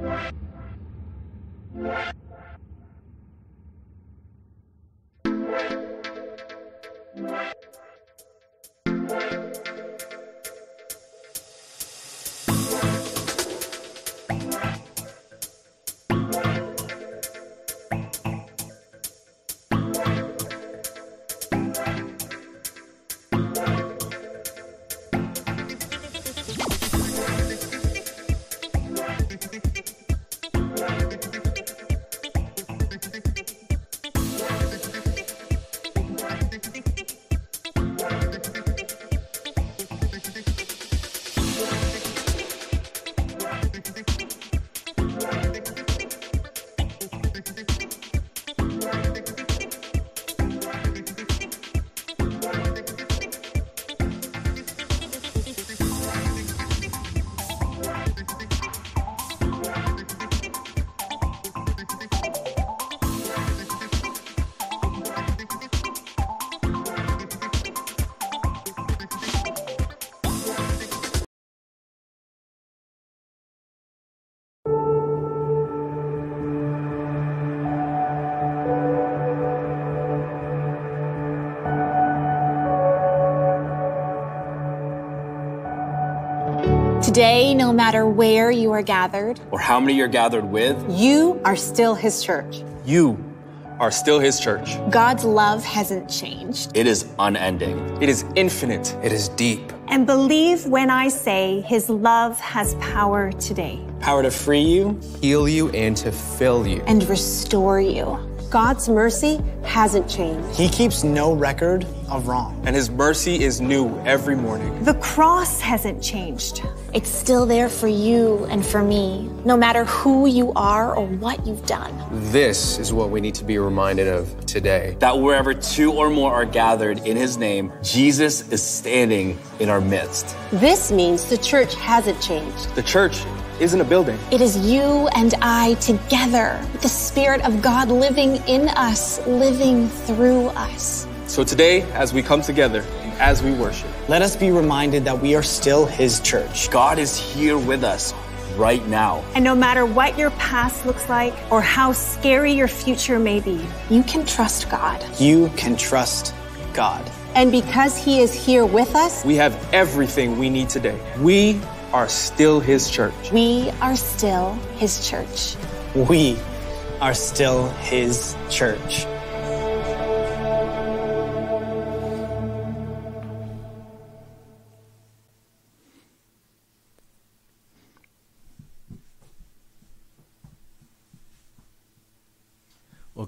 What? Today, no matter where you are gathered, or how many you're gathered with, you are still His church. You are still His church. God's love hasn't changed. It is unending, it is infinite, it is deep. And believe when I say His love has power today power to free you, heal you, and to fill you, and restore you. God's mercy hasn't changed. He keeps no record of wrong. And His mercy is new every morning. The cross hasn't changed. It's still there for you and for me, no matter who you are or what you've done. This is what we need to be reminded of today. That wherever two or more are gathered in His name, Jesus is standing in our midst. This means the church hasn't changed. The church isn't a building. It is you and I together, the Spirit of God living in us, living through us. So today, as we come together, as we worship, let us be reminded that we are still His church. God is here with us right now. And no matter what your past looks like or how scary your future may be, you can trust God. You can trust God. And because He is here with us, we have everything we need today. We are still His church. We are still His church. We are still His church.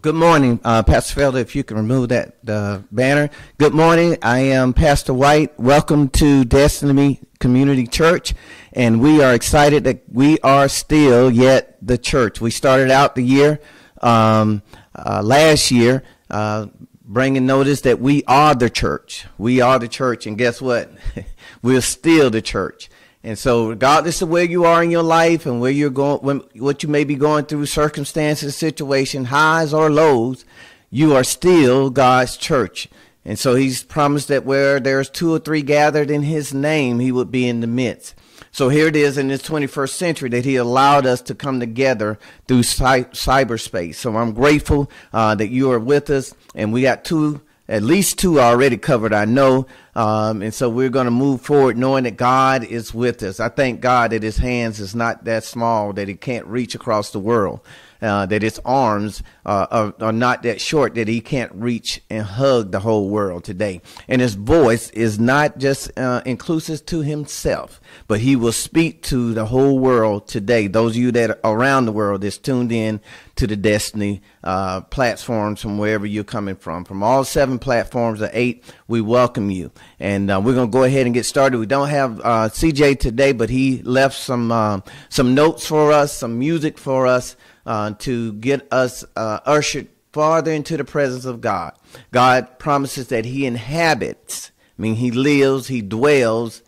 Good morning, uh, Pastor Felder. If you can remove that uh, banner. Good morning. I am Pastor White. Welcome to Destiny Community Church, and we are excited that we are still yet the church. We started out the year um, uh, last year uh, bringing notice that we are the church. We are the church, and guess what? We're still the church. And so, regardless of where you are in your life and where you're going, when, what you may be going through, circumstances, situation, highs or lows, you are still God's church. And so He's promised that where there's two or three gathered in His name, He would be in the midst. So here it is in this 21st century that He allowed us to come together through cy- cyberspace. So I'm grateful uh, that you are with us, and we got two at least two already covered, I know. Um, and so we're going to move forward knowing that God is with us. I thank God that his hands is not that small that he can't reach across the world. Uh, that his arms uh, are, are, not that short that he can't reach and hug the whole world today. And his voice is not just uh, inclusive to himself, but he will speak to the whole world today. Those of you that are around the world that's tuned in to the Destiny uh, platforms from wherever you're coming from. From all seven platforms, or eight, we welcome you. And uh, we're going to go ahead and get started. We don't have uh, CJ today, but he left some some notes for us, some music for us uh, to get us uh, ushered farther into the presence of God. God promises that He inhabits, I mean, He lives, He dwells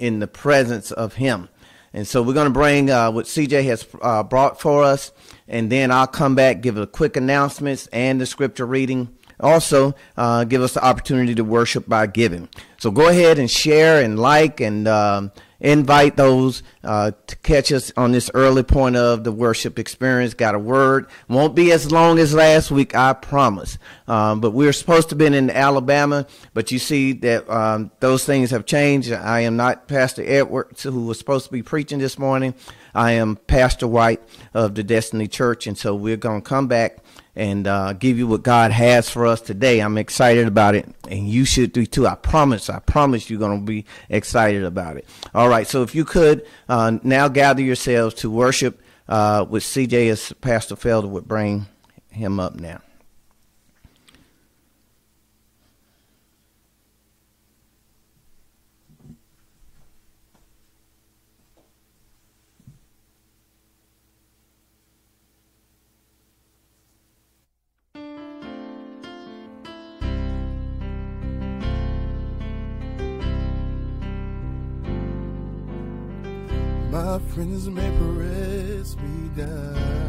in the presence of Him. And so we're going to bring uh, what CJ has uh, brought for us, and then I'll come back, give a quick announcements and the scripture reading. Also, uh, give us the opportunity to worship by giving. So go ahead and share and like and um, invite those uh, to catch us on this early point of the worship experience. Got a word. Won't be as long as last week, I promise. Um, but we are supposed to be in Alabama, but you see that um, those things have changed. I am not Pastor Edwards, who was supposed to be preaching this morning. I am Pastor White of the Destiny Church, and so we're going to come back and uh, give you what God has for us today. I'm excited about it, and you should be too. I promise. I promise you're going to be excited about it. All right. So if you could uh, now gather yourselves to worship uh, with CJ as Pastor Felder would bring him up now. My friends may press me down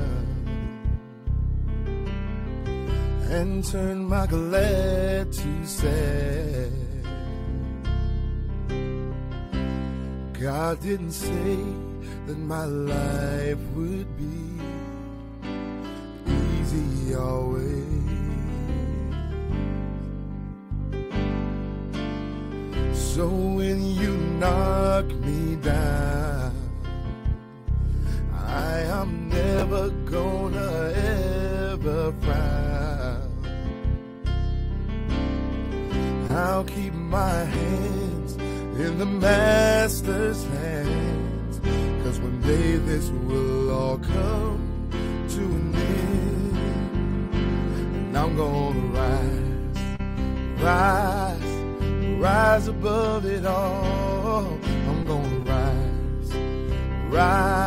and turn my glad to sad. God didn't say that my life would be easy always. So when you knock me down, I am never gonna ever frown. I'll keep my hands in the master's hands, cause one day this will all come to an end. And I'm gonna rise, rise, rise above it all. I'm gonna rise, rise,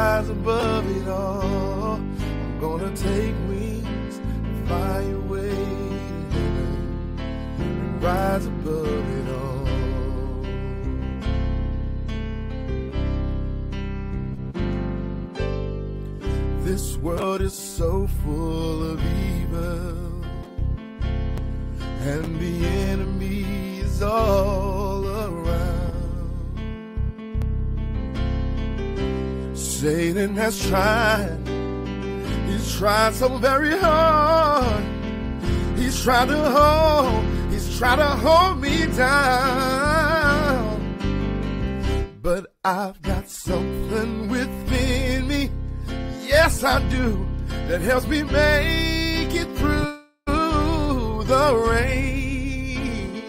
rise above it all. I'm gonna take wings and fly away to and rise above it all. This world is so full of evil, and the enemy is all Satan has tried, he's tried so very hard. He's tried to hold, he's trying to hold me down. But I've got something within me, yes I do, that helps me make it through the rain.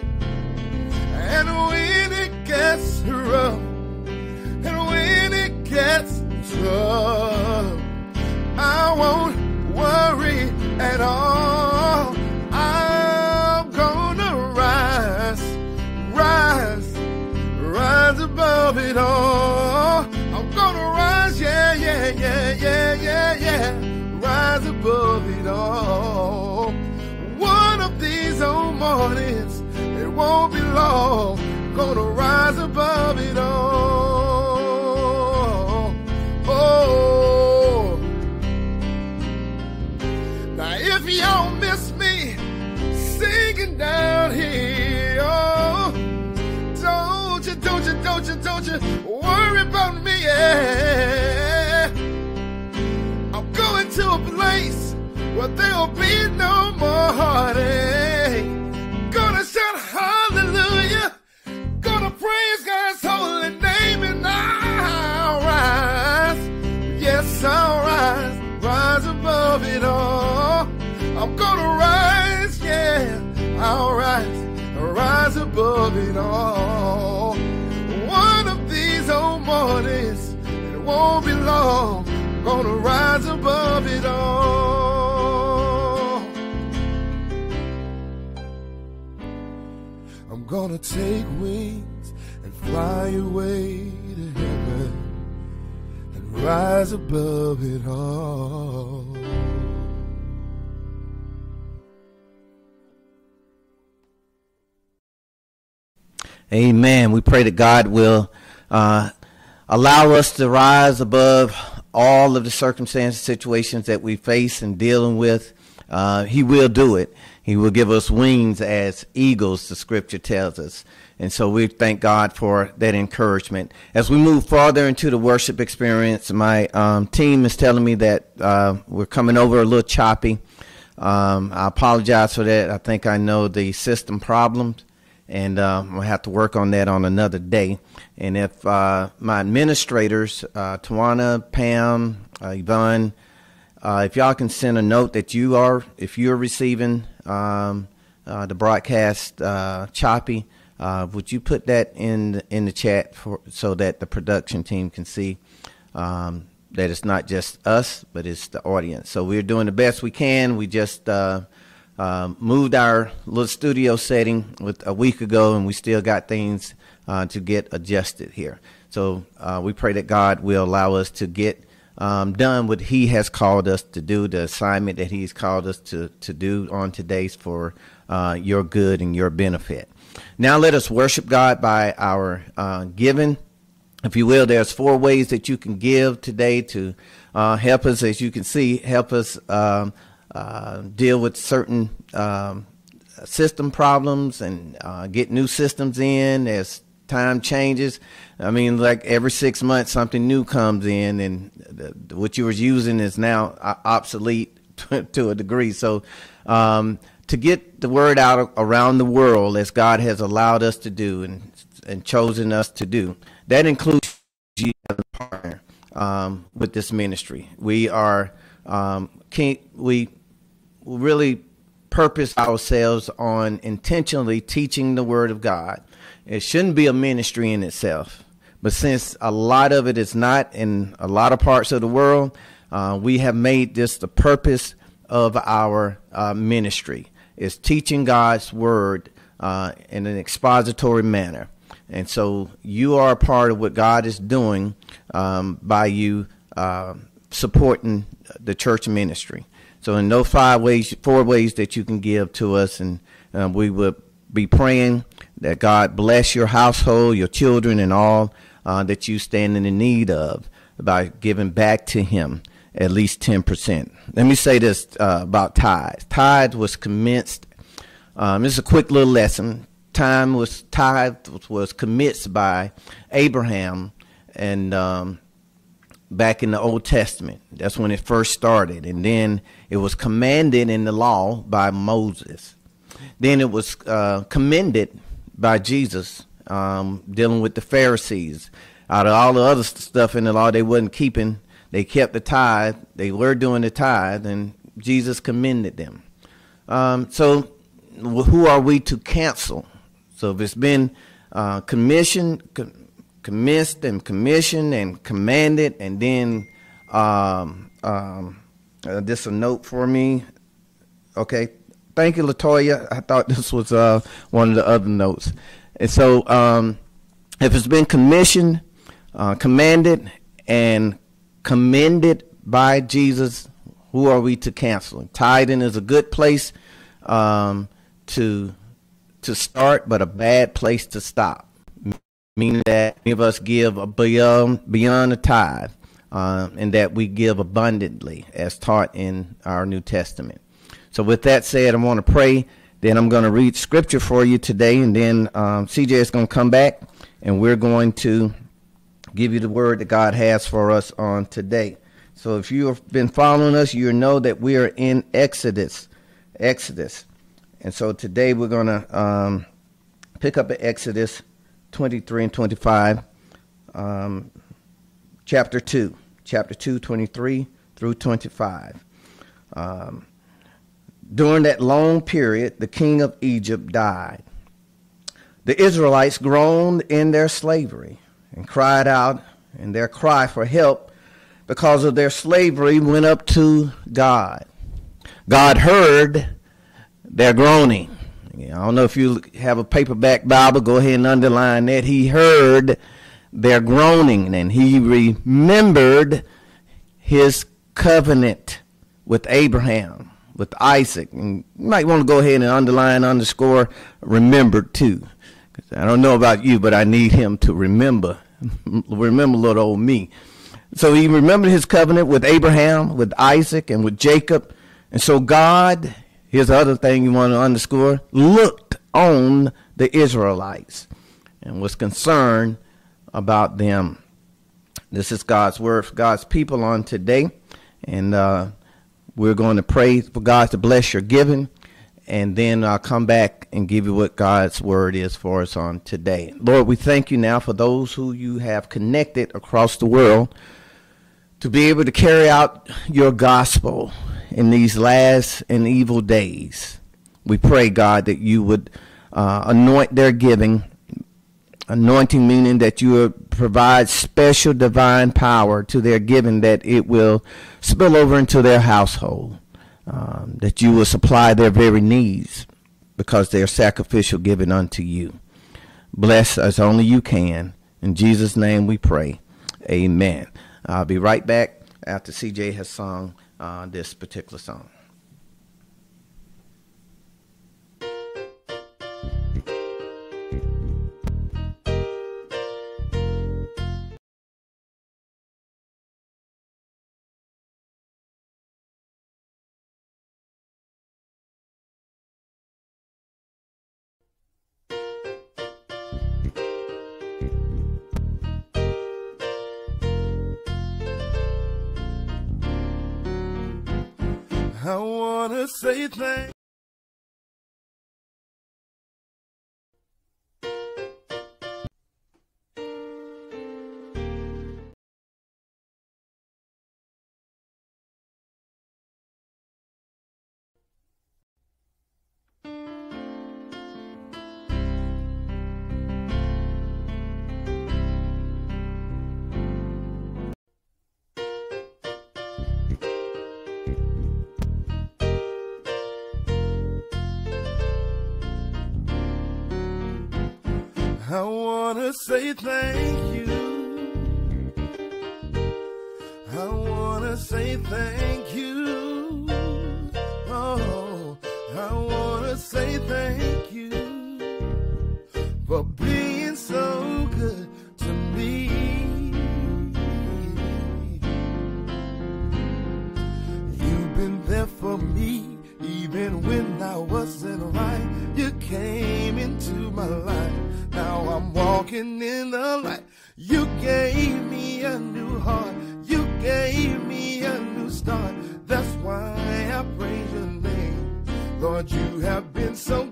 And when it gets rough, and when it gets tough, I won't worry at all. I'm gonna rise, rise, rise above it all. I'm gonna rise, yeah, yeah, yeah, yeah, yeah, yeah, rise above it all. One of these old mornings, it won't be long, gonna rise above it all. Down here, oh, don't you, don't you, don't you, don't you worry about me, yeah. I'm going to a place where there'll be no more heartache. Gonna shout hallelujah, gonna praise God's holy name, and I'll rise. Yes, I'll rise, rise above it all. I'm gonna rise, I'll rise, rise above it all. One of these old mornings, it won't be long, I'm gonna rise above it all. I'm gonna take wings and fly away to heaven and rise above it all. Amen. We pray that God will uh, allow us to rise above all of the circumstances, situations that we face and dealing with. Uh, he will do it. He will give us wings as eagles, the scripture tells us. And so we thank God for that encouragement. As we move farther into the worship experience, my um, team is telling me that uh, we're coming over a little choppy. Um, I apologize for that. I think I know the system problems, and uh, I'm to have to work on that on another day. And if uh, my administrators, uh, Tawana, Pam, uh, Yvonne, uh, if y'all can send a note that you are, if you're receiving um, uh, the broadcast choppy, would you put that in in the chat for so that the production team can see um, that it's not just us, but it's the audience. So we're doing the best we can. We just uh, moved our little studio setting with a week ago, and we still got things uh, to get adjusted here. So uh, we pray that God will allow us to get um, done what He has called us to do, the assignment that He's called us to, to do on today's for uh, your good and your benefit. Now let us worship God by our uh, giving. If you will, there's four ways that you can give today to uh, help us, as you can see, help us um, uh, deal with certain um, system problems and uh, get new systems in as time changes. I mean, like every six months, something new comes in, and the, what you were using is now obsolete to, to a degree. So, um, to get the word out around the world as God has allowed us to do and and chosen us to do. That includes you as a partner um, with this ministry. We are um, we really purpose ourselves on intentionally teaching the Word of God. It shouldn't be a ministry in itself, but since a lot of it is not in a lot of parts of the world, uh, we have made this the purpose of our uh, ministry is teaching God's word uh, in an expository manner. And so you are a part of what God is doing um, by you uh, supporting the church ministry. So in those five ways, four ways that you can give to us, and uh, we will be praying that God bless your household, your children, and all uh, that you stand in the need of by giving back to Him at least 10%. Let me say this uh, about tithes. Tithes was commenced, um, this is a quick little lesson. Time was tithe was commenced by Abraham and um, back in the Old Testament. That's when it first started. And then it was commanded in the law by Moses. Then it was uh, commended by Jesus um, dealing with the Pharisees. Out of all the other stuff in the law they wasn't keeping, they kept the tithe. They were doing the tithe, and Jesus commended them. Um, so, who are we to cancel? So, if it's been uh, commissioned, com- commenced, and commissioned, and commanded, and then um, um, uh, this a note for me. Okay, thank you, Latoya. I thought this was uh, one of the other notes. And so, um, if it's been commissioned, uh, commanded, and commended by Jesus, who are we to cancel? Tithing is a good place um, to to start, but a bad place to stop. Meaning that many of us give beyond beyond the tithe, uh, and that we give abundantly, as taught in our New Testament. So, with that said, I want to pray. Then I'm going to read scripture for you today, and then um, CJ is going to come back, and we're going to give you the word that God has for us on today. So if you have been following us, you know that we are in Exodus. Exodus. And so today we're going to um, pick up at Exodus 23 and 25, um, chapter 2. Chapter 2, 23 through 25. Um, during that long period, the king of Egypt died. The Israelites groaned in their slavery and cried out, and their cry for help because of their slavery went up to God. God heard their groaning. I don't know if you have a paperback Bible, go ahead and underline that. He heard their groaning and he remembered his covenant with Abraham, with Isaac. And you might want to go ahead and underline, underscore, remembered too. I don't know about you, but I need him to remember, remember little old me. So he remembered his covenant with Abraham, with Isaac, and with Jacob. And so God, Here's the other thing you want to underscore looked on the Israelites and was concerned about them. This is God's word for God's people on today. And uh, we're going to pray for God to bless your giving. And then I'll come back and give you what God's word is for us on today. Lord, we thank you now for those who you have connected across the world to be able to carry out your gospel in these last and evil days. We pray, God, that you would uh, anoint their giving. Anointing meaning that you would provide special divine power to their giving, that it will spill over into their household, um, that you will supply their very needs because they are sacrificial giving unto you. Bless as only you can. In Jesus' name we pray. Amen. I'll be right back after CJ has sung uh, this particular song. anything. I wanna say thank you. I wanna say thank you. Oh, I wanna say thank you for being so good to me. You've been there for me even when I wasn't right. You came I'm walking in the light. You gave me a new heart. You gave me a new start. That's why I praise your name. Lord, you have been so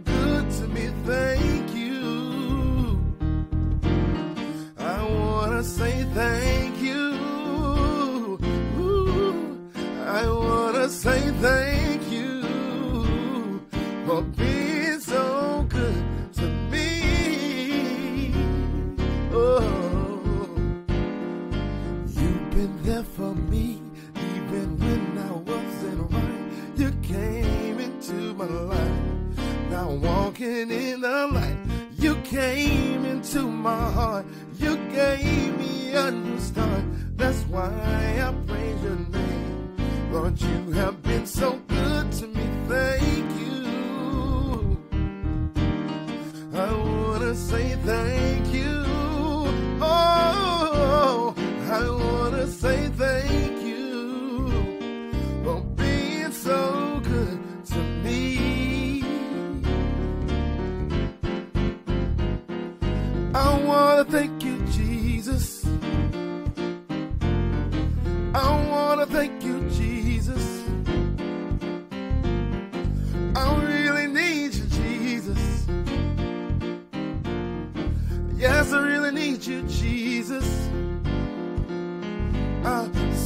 walking in the light. You came into my heart. You gave me a new start. That's why I praise your name. Lord, you have been so good to me. Thank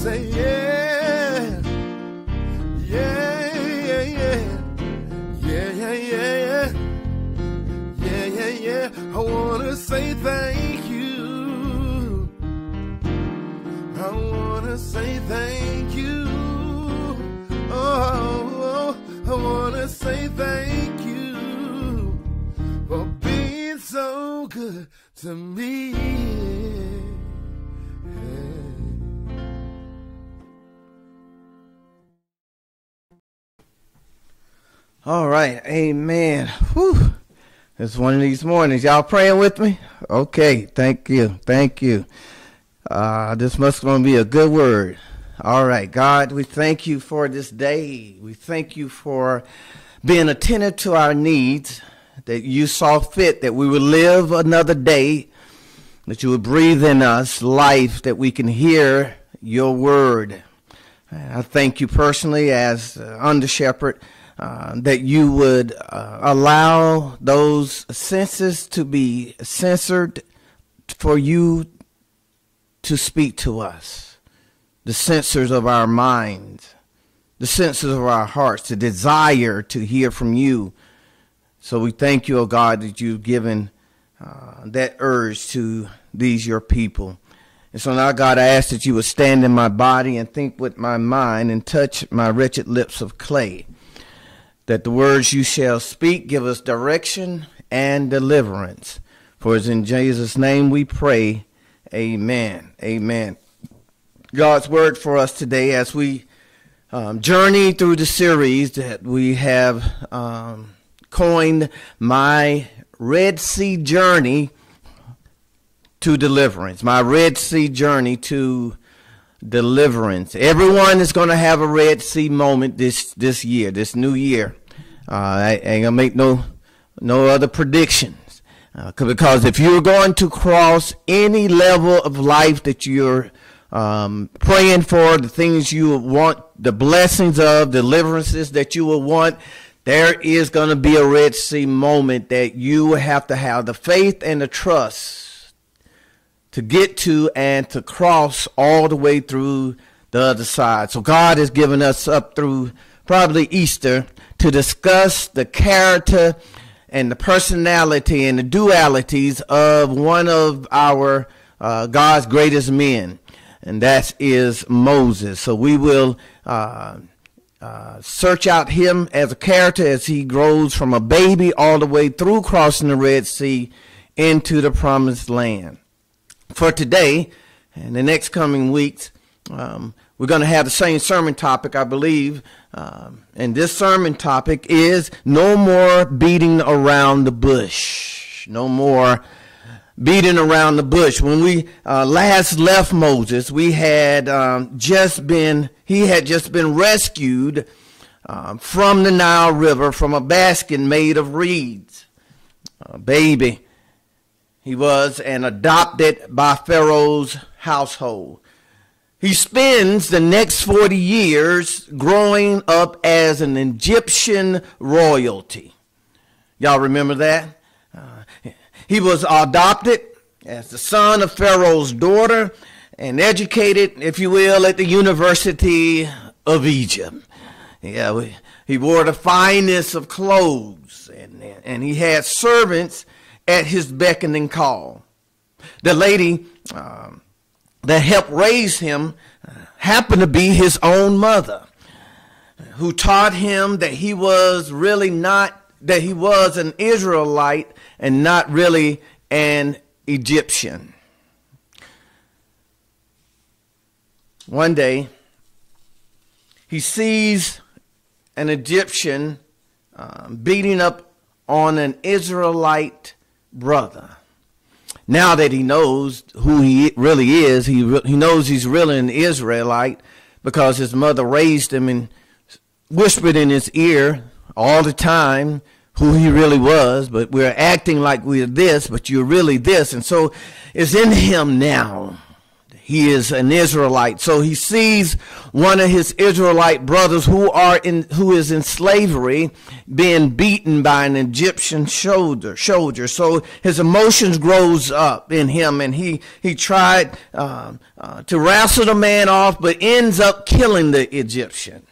say yeah, All right, amen. Whew. It's one of these mornings. Y'all praying with me? Okay, thank you, thank you. Uh, this must to be a good word. All right, God, we thank you for this day. We thank you for being attentive to our needs, that you saw fit that we would live another day, that you would breathe in us life, that we can hear your word. I thank you personally as under shepherd uh, that you would uh, allow those senses to be censored for you to speak to us, the sensors of our minds, the sensors of our hearts, the desire to hear from you. So we thank you, O oh God, that you've given uh, that urge to these your people. And so now, God, I ask that you would stand in my body and think with my mind and touch my wretched lips of clay. That the words you shall speak give us direction and deliverance. For it's in Jesus' name we pray. Amen. Amen. God's word for us today as we um, journey through the series that we have um, coined My Red Sea Journey to deliverance, my Red Sea journey to deliverance. Everyone is going to have a Red Sea moment this this year, this new year. Uh, I ain't gonna make no no other predictions uh, because if you're going to cross any level of life that you're um, praying for, the things you want, the blessings of deliverances that you will want, there is going to be a Red Sea moment that you have to have the faith and the trust to get to and to cross all the way through the other side. So God has given us up through probably Easter to discuss the character and the personality and the dualities of one of our uh, God's greatest men, and that is Moses. So we will uh, uh, search out him as a character as he grows from a baby all the way through crossing the Red Sea into the promised land for today and the next coming weeks. Um, we're going to have the same sermon topic, I believe. Um, and this sermon topic is no more beating around the bush. No more beating around the bush. When we uh, last left Moses, we had um, just been, he had just been rescued uh, from the Nile River from a basket made of reeds. A baby he was an adopted by Pharaoh's household. He spends the next 40 years growing up as an Egyptian royalty. Y'all remember that? Uh, he was adopted as the son of Pharaoh's daughter and educated, if you will, at the University of Egypt. Yeah, we, he wore the finest of clothes and, and he had servants at his beckoning call. The lady um, that helped raise him uh, happened to be his own mother, who taught him that he was really not, that he was an Israelite and not really an Egyptian. One day, he sees an Egyptian uh, beating up on an Israelite brother. Now that he knows who he really is, he, re- he knows he's really an Israelite because his mother raised him and whispered in his ear all the time who he really was, but we're acting like we're this, but you're really this. And so it's in him now he is an Israelite. So he sees one of his Israelite brothers who are in who is in slavery being beaten by an Egyptian soldier. Soldier. So his emotions grows up in him, and he he tried uh, uh, to wrestle the man off, but ends up killing the Egyptian.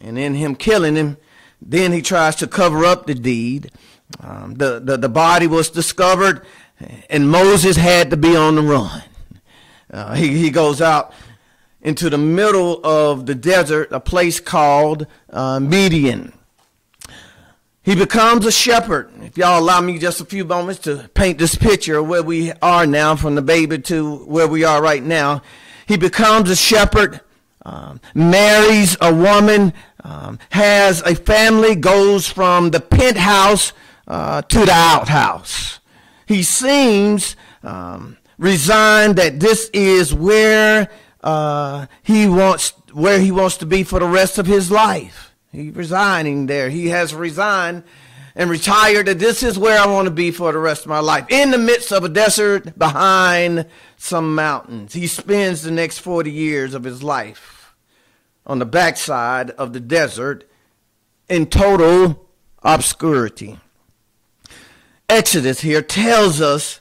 And in him killing him, then he tries to cover up the deed. Um, the, the the body was discovered, and Moses had to be on the run. Uh, he, he goes out into the middle of the desert, a place called uh, Midian. He becomes a shepherd. If y'all allow me just a few moments to paint this picture of where we are now, from the baby to where we are right now, he becomes a shepherd, um, marries a woman, um, has a family, goes from the penthouse uh, to the outhouse. He seems um, resigned that this is where uh, he wants where he wants to be for the rest of his life. He resigning there. He has resigned and retired that this is where I want to be for the rest of my life. In the midst of a desert behind some mountains. He spends the next 40 years of his life on the backside of the desert in total obscurity. Exodus here tells us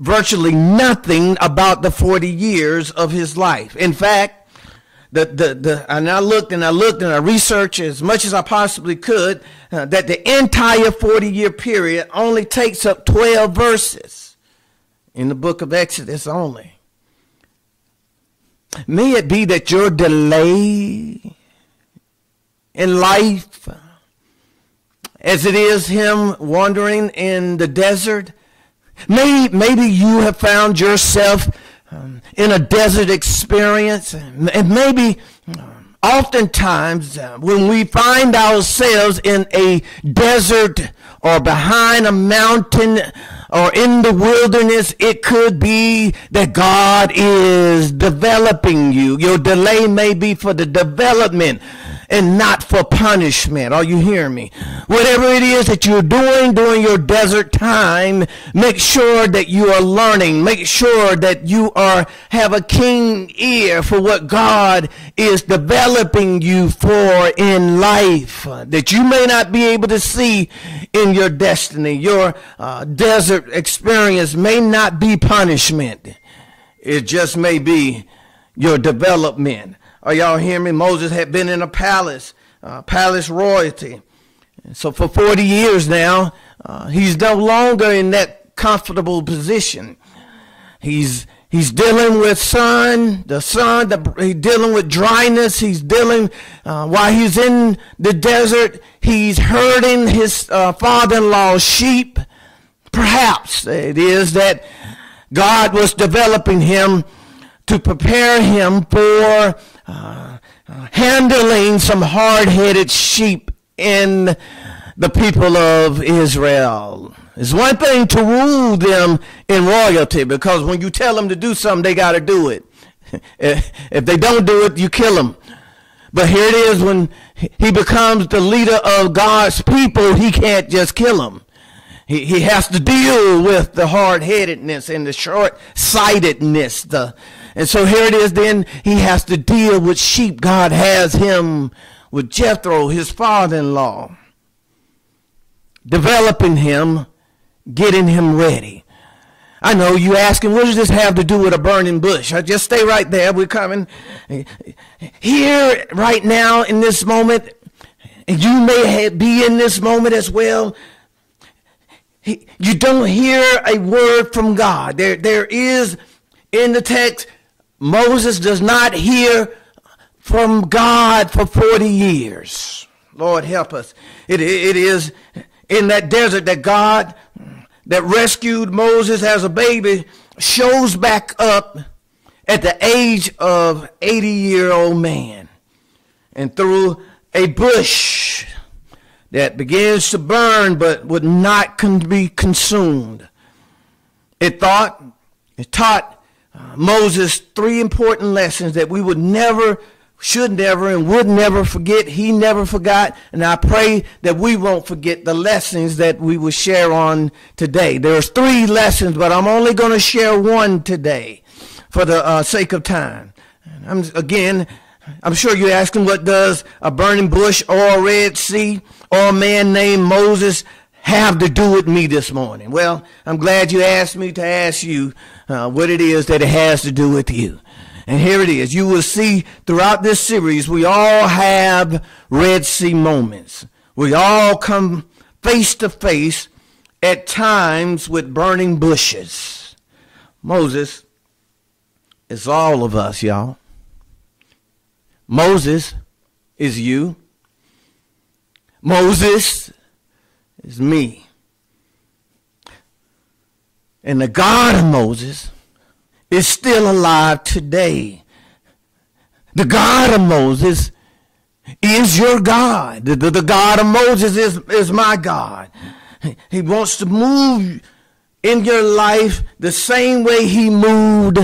virtually nothing about the 40 years of his life. In fact, the, the, the, and I looked and I looked and I researched as much as I possibly could uh, that the entire 40 year period only takes up 12 verses in the book of Exodus only. May it be that your delay in life, as it is him wandering in the desert, may, maybe you have found yourself um, in a desert experience. And maybe um, oftentimes uh, when we find ourselves in a desert or behind a mountain or in the wilderness, it could be that God is developing you. Your delay may be for the development and not for punishment. Are you hearing me? Whatever it is that you're doing during your desert time, make sure that you are learning. Make sure that you are have a keen ear for what God is developing you for in life that you may not be able to see in your destiny. Your uh, desert experience may not be punishment. It just may be your development. Are y'all hearing me? Moses had been in a palace, uh, palace royalty. So for 40 years now, uh, he's no longer in that comfortable position. He's He's dealing with sun, the sun, the, he's dealing with dryness. He's dealing, uh, while he's in the desert, he's herding his uh, father-in-law's sheep. Perhaps it is that God was developing him to prepare him for uh, handling some hard headed sheep in the people of Israel. It's one thing to rule them in royalty because when you tell them to do something, they got to do it. if they don't do it, you kill them. But here it is when he becomes the leader of God's people, he can't just kill them. He, he has to deal with the hard headedness and the short sightedness, the, and so here it is then he has to deal with sheep. God has him with Jethro, his father-in-law, developing him, getting him ready. I know you asking, what does this have to do with a burning bush? I just stay right there. We're coming here right now in this moment. And you may be in this moment as well. You don't hear a word from God. There, there is in the text Moses does not hear from God for 40 years. Lord help us. It, it is in that desert that God that rescued Moses as a baby shows back up at the age of 80 year old man and through a bush that begins to burn but would not be consumed. It thought, it taught Moses three important lessons that we would never, should never, and would never forget. He never forgot. And I pray that we won't forget the lessons that we will share on today. There's three lessons, but I'm only going to share one today for the uh, sake of time. I'm, again, I'm sure you're asking what does a burning bush or a Red Sea or a man named Moses have to do with me this morning? Well, I'm glad you asked me to ask you uh, what it is that it has to do with you. And here it is. You will see throughout this series, we all have Red Sea moments. We all come face to face at times with burning bushes. Moses is all of us, y'all. Moses is you. Moses is me. And the God of Moses is still alive today. The God of Moses is your God. The, the, the, God of Moses is, is my God. He wants to move in your life the same way he moved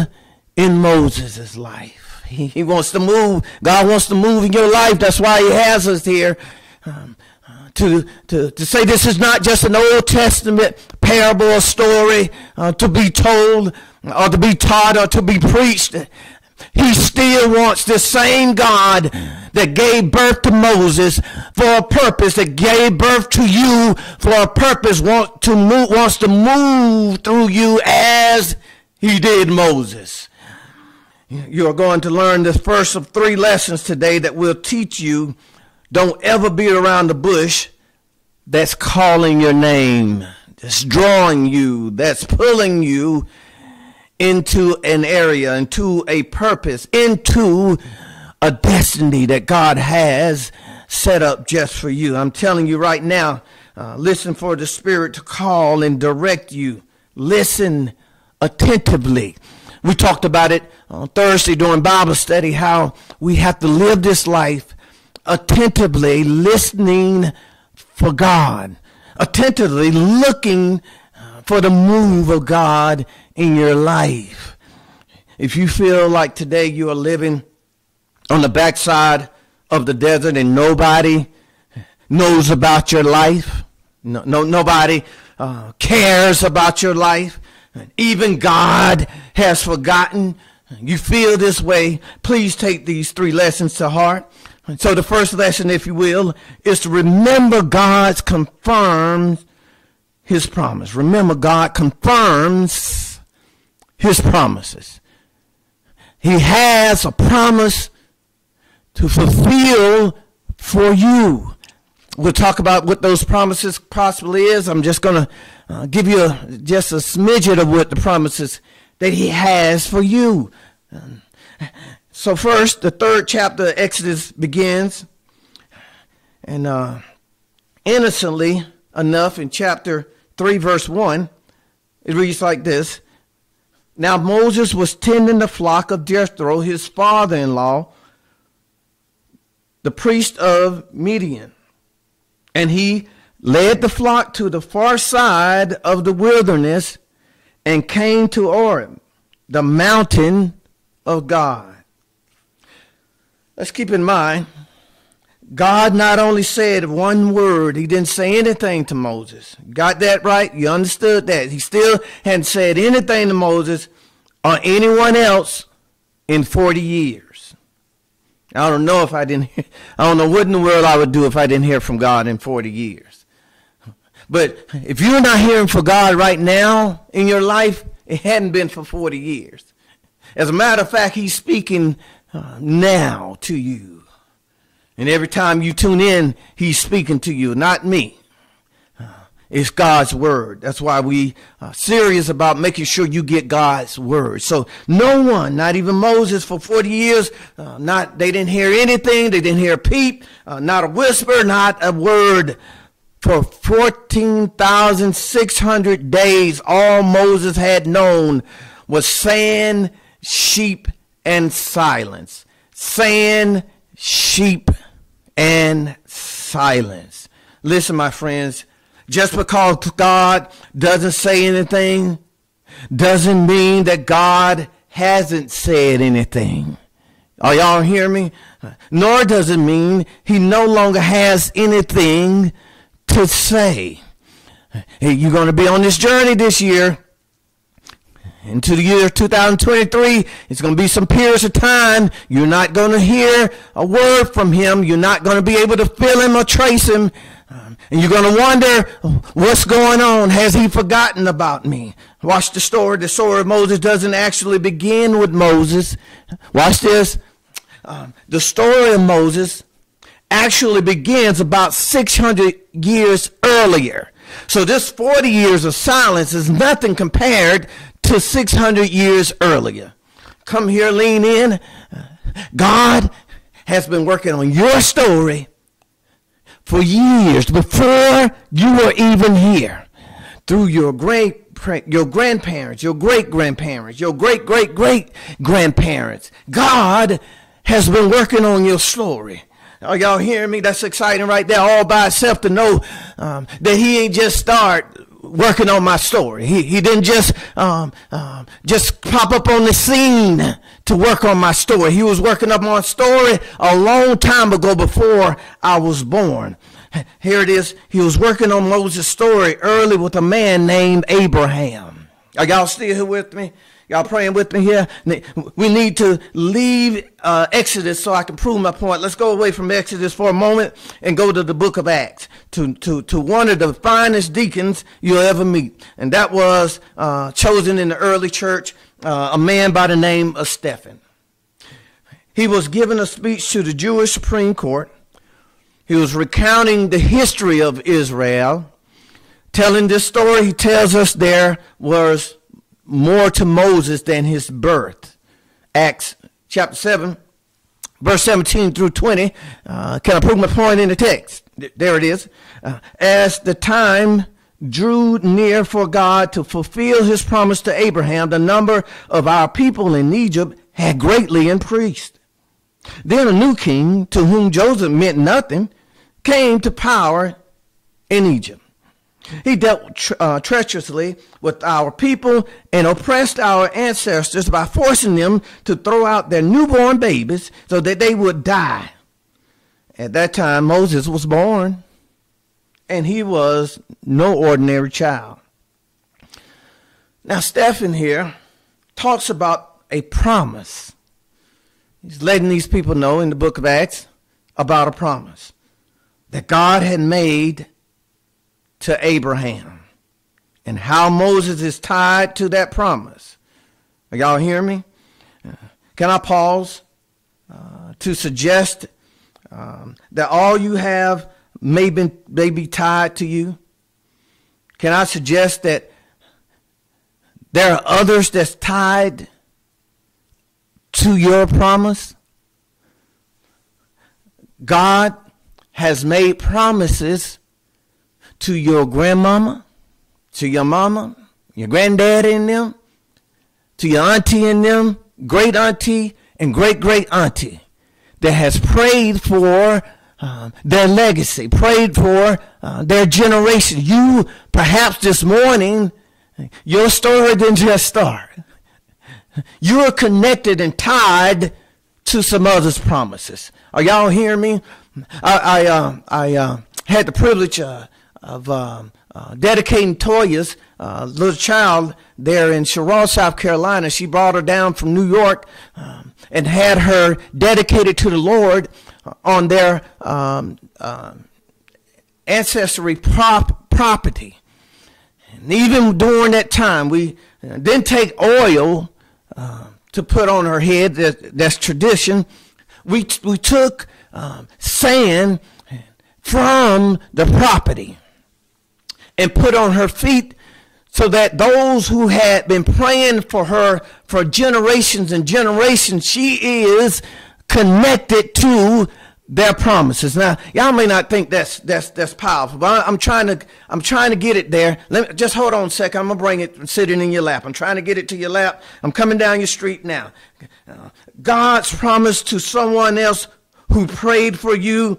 in Moses' life. He, he wants to move. God wants to move in your life. That's why He has us here. Um, to, to, to say this is not just an Old Testament parable or story uh, to be told or to be taught or to be preached. He still wants the same God that gave birth to Moses for a purpose, that gave birth to you for a purpose, want to move, wants to move through you as he did Moses. You are going to learn the first of three lessons today that will teach you don't ever be around the bush that's calling your name, that's drawing you, that's pulling you into an area, into a purpose, into a destiny that God has set up just for you. I'm telling you right now, uh, listen for the Spirit to call and direct you. Listen attentively. We talked about it on Thursday during Bible study how we have to live this life attentively, listening for God, attentively looking for the move of God in your life. If you feel like today you are living on the backside of the desert and nobody knows about your life, no, no nobody uh, cares about your life, even God has forgotten. You feel this way, please take these three lessons to heart. So the first lesson, if you will, is to remember God's confirmed his promise. Remember, God confirms his promises. He has a promise to fulfill for you. We'll talk about what those promises possibly is. I'm just going to uh, give you a, just a smidget of what the promises that he has for you. So first, the third chapter of Exodus begins, and uh, innocently enough, in chapter 3, verse 1, it reads like this Now Moses was tending the flock of Jethro, his father in law, the priest of Midian. And he led the flock to the far side of the wilderness and came to Horeb, the mountain of God. Let's keep in mind God not only said one word, he didn't say anything to Moses. Got that right? You understood that. He still hadn't said anything to Moses or anyone else in 40 years. I don't know if I didn't, I don't know what in the world I would do if I didn't hear from God in 40 years. But if you're not hearing from God right now in your life, it hadn't been for 40 years. As a matter of fact, he's speaking uh, now to you. And every time you tune in, he's speaking to you, not me. It's God's word. That's why we are serious about making sure you get God's word. So no one, not even Moses for 40 years, uh, not, they didn't hear anything. They didn't hear a peep, uh, not a whisper, not a word. For 14,600 days, all Moses had known was sand, sheep, and silence. Sand, sheep, and silence. Listen, my friends, just because God doesn't say anything doesn't mean that God hasn't said anything. Are y'all hear me? Nor does it mean he no longer has anything to say. Hey, you're going to be on this journey this year into the year 2023, it's going to be some periods of time. You're not going to hear a word from him. You're not going to be able to feel him or trace him. Um, and you're going to wonder, what's going on? Has he forgotten about me? Watch the story. The story of Moses doesn't actually begin with Moses. Watch this. Um, the story of Moses actually begins about 600 years earlier. So this 40 years of silence is nothing compared to 600 years earlier. Come here, lean in. God has been working on your story for years before you were even here through your great your grandparents, your great grandparents, your great great great grandparents. God has been working on your story. Are y'all hearing me? That's exciting right there all by itself to know um, that he ain't just start working on my story. He, he didn't just um, um, just pop up on the scene to work on my story. He was working up my story a long time ago before I was born. Here it is. He was working on Moses' story early with a man named Abraham. Are y'all still here with me? Y'all praying with me here? We need to leave uh, Exodus so I can prove my point. Let's go away from Exodus for a moment and go to the book of Acts, to, to, to one of the finest deacons you'll ever meet. And that was uh, chosen in the early church, uh, a man by the name of Stephen. He was giving a speech to the Jewish Supreme Court. He was recounting the history of Israel. Telling this story, he tells us there was more to Moses than his birth. Acts chapter 7, verse 17 through 20. Uh, can I prove my point in the text? There it is. Uh, as the time drew near for God to fulfill his promise to Abraham, the number of our people in Egypt had greatly increased. Then a new king, to whom Joseph meant nothing, came to power in Egypt. He dealt tre- uh, treacherously with our people and oppressed our ancestors by forcing them to throw out their newborn babies so that they would die. At that time, Moses was born, and he was no ordinary child. Now, Stephen here talks about a promise. He's letting these people know in the book of Acts about a promise that God had made to Abraham and how Moses is tied to that promise. Are y'all hear me? Can I pause uh, to suggest um, that all you have may be, may be tied to you? Can I suggest that there are others that's tied to your promise? God has made promises to your grandmama, to your mama, your granddaddy and them, to your auntie and them, great auntie and great great auntie that has prayed for uh, their legacy, prayed for uh, their generation. You, perhaps this morning, your story didn't just start. You are connected and tied to some others' promises. Are y'all hearing me? I I, uh, I uh, had the privilege uh, of um, uh, dedicating Toya's uh, little child there in Cheraw, South Carolina. She brought her down from New York um, and had her dedicated to the Lord on their um, uh, ancestry prop- property. And even during that time, we uh, didn't take oil uh, to put on her head. That, that's tradition. We, we took um, sand from the property and put on her feet so that those who had been praying for her for generations and generations, she is connected to their promises. Now, y'all may not think that's that's that's powerful, but I'm trying to I'm trying to get it there. Let me just hold on a second. I'm gonna bring it and sit it in your lap. I'm trying to get it to your lap. I'm coming down your street now. Uh, God's promise to someone else who prayed for you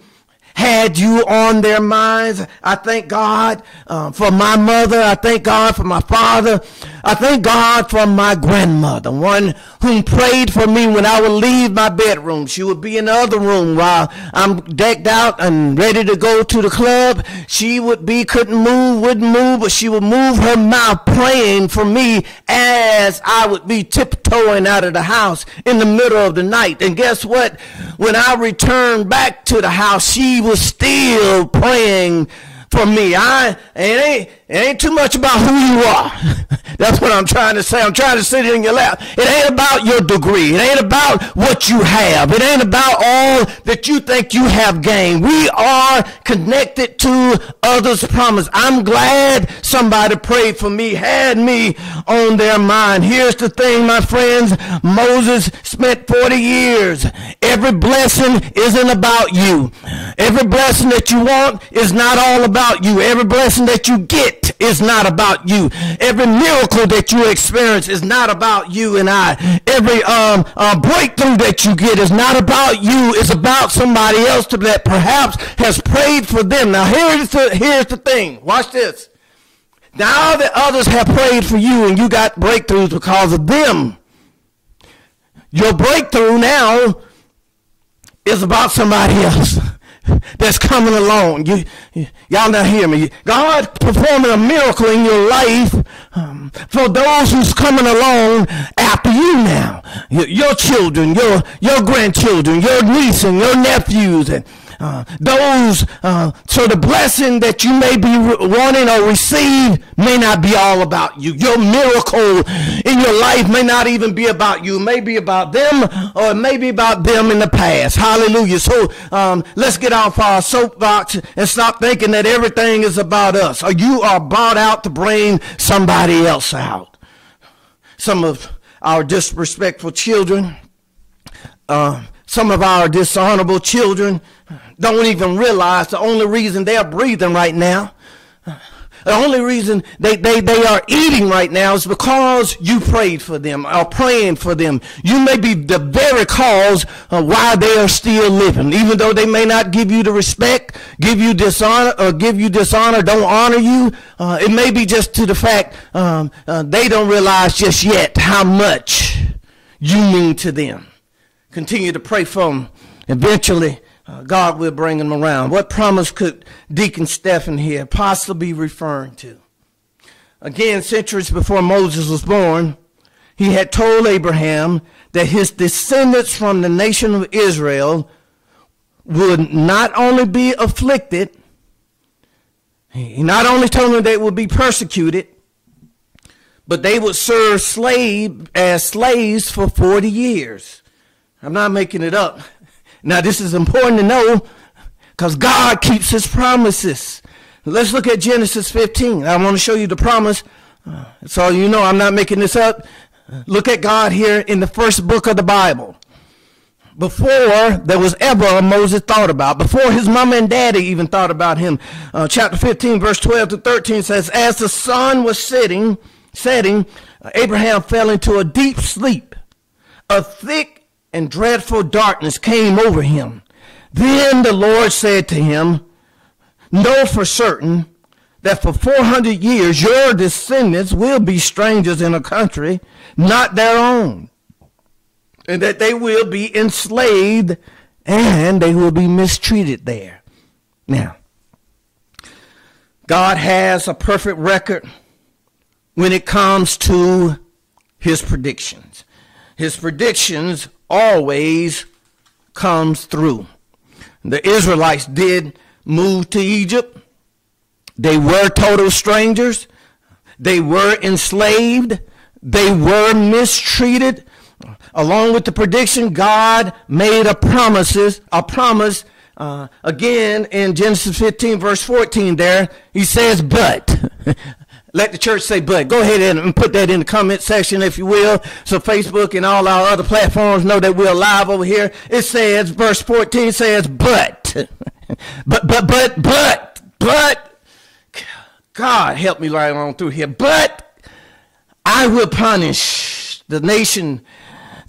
had you on their minds. I thank God uh, for my mother. I thank God for my father. I thank God for my grandmother, one whom prayed for me when I would leave my bedroom. She would be in the other room while I'm decked out and ready to go to the club. She would be, couldn't move, wouldn't move, but she would move her mouth praying for me as I would be tiptoeing out of the house in the middle of the night. And guess what? When I returned back to the house, she was still praying for me. I it ain't it ain't too much about who you are. That's what I'm trying to say. I'm trying to sit in your lap. It ain't about your degree. It ain't about what you have. It ain't about all that you think you have gained. We are connected to others' promise. I'm glad somebody prayed for me, had me on their mind. Here's the thing, my friends. Moses spent 40 years. Every blessing isn't about you. Every blessing that you want is not all about you. Every blessing that you get is not about you. Every miracle that you experience is not about you and I. Every um, uh, breakthrough that you get is not about you. It's about somebody else that perhaps has prayed for them. Now here's the, here's the thing. Watch this. Now that others have prayed for you and you got breakthroughs because of them, your breakthrough now is about somebody else that's coming along. You, y'all not hear me. God performing a miracle in your life um, for those who's coming along after you now. Your, your children, your your grandchildren, your niece and your nephews, and uh, those, uh, so the blessing that you may be wanting or receive may not be all about you. Your miracle in your life may not even be about you. It may be about them or it may be about them in the past. Hallelujah. So um, let's get off our soapbox and stop thinking that everything is about us or you are bought out to bring somebody else out. Some of our disrespectful children, uh, some of our dishonorable children, don't even realize the only reason they're breathing right now, the only reason they, they, they are eating right now is because you prayed for them or praying for them. You may be the very cause of why they are still living. Even though they may not give you the respect, give you dishonor, or give you dishonor, don't honor you. Uh, it may be just to the fact um, uh, they don't realize just yet how much you mean to them. Continue to pray for them. Eventually, uh, God will bring them around. What promise could Deacon Stephen here possibly be referring to? Again, centuries before Moses was born, he had told Abraham that his descendants from the nation of Israel would not only be afflicted, he not only told them they would be persecuted, but they would serve slave as slaves for 40 years. I'm not making it up. Now, this is important to know because God keeps his promises. Let's look at Genesis 15. I want to show you the promise. Uh, so you know I'm not making this up. Look at God here in the first book of the Bible. Before there was ever a Moses thought about, before his mama and daddy even thought about him. Uh, chapter 15, verse 12 to 13 says, As the sun was setting, setting, Abraham fell into a deep sleep. A thick and dreadful darkness came over him. Then the Lord said to him, Know for certain that for 400 years your descendants will be strangers in a country not their own, and that they will be enslaved and they will be mistreated there. Now, God has a perfect record when it comes to his predictions. His predictions always comes through. The Israelites did move to Egypt. They were total strangers. They were enslaved. They were mistreated. Along with the prediction, God made a promises, a promise uh, again in Genesis 15 verse 14 there. He says, but Let the church say, but go ahead and put that in the comment section, if you will. So Facebook and all our other platforms know that we're live over here. It says, verse 14 says, but, but, but, but, but, but, God help me right on through here. But I will punish the nation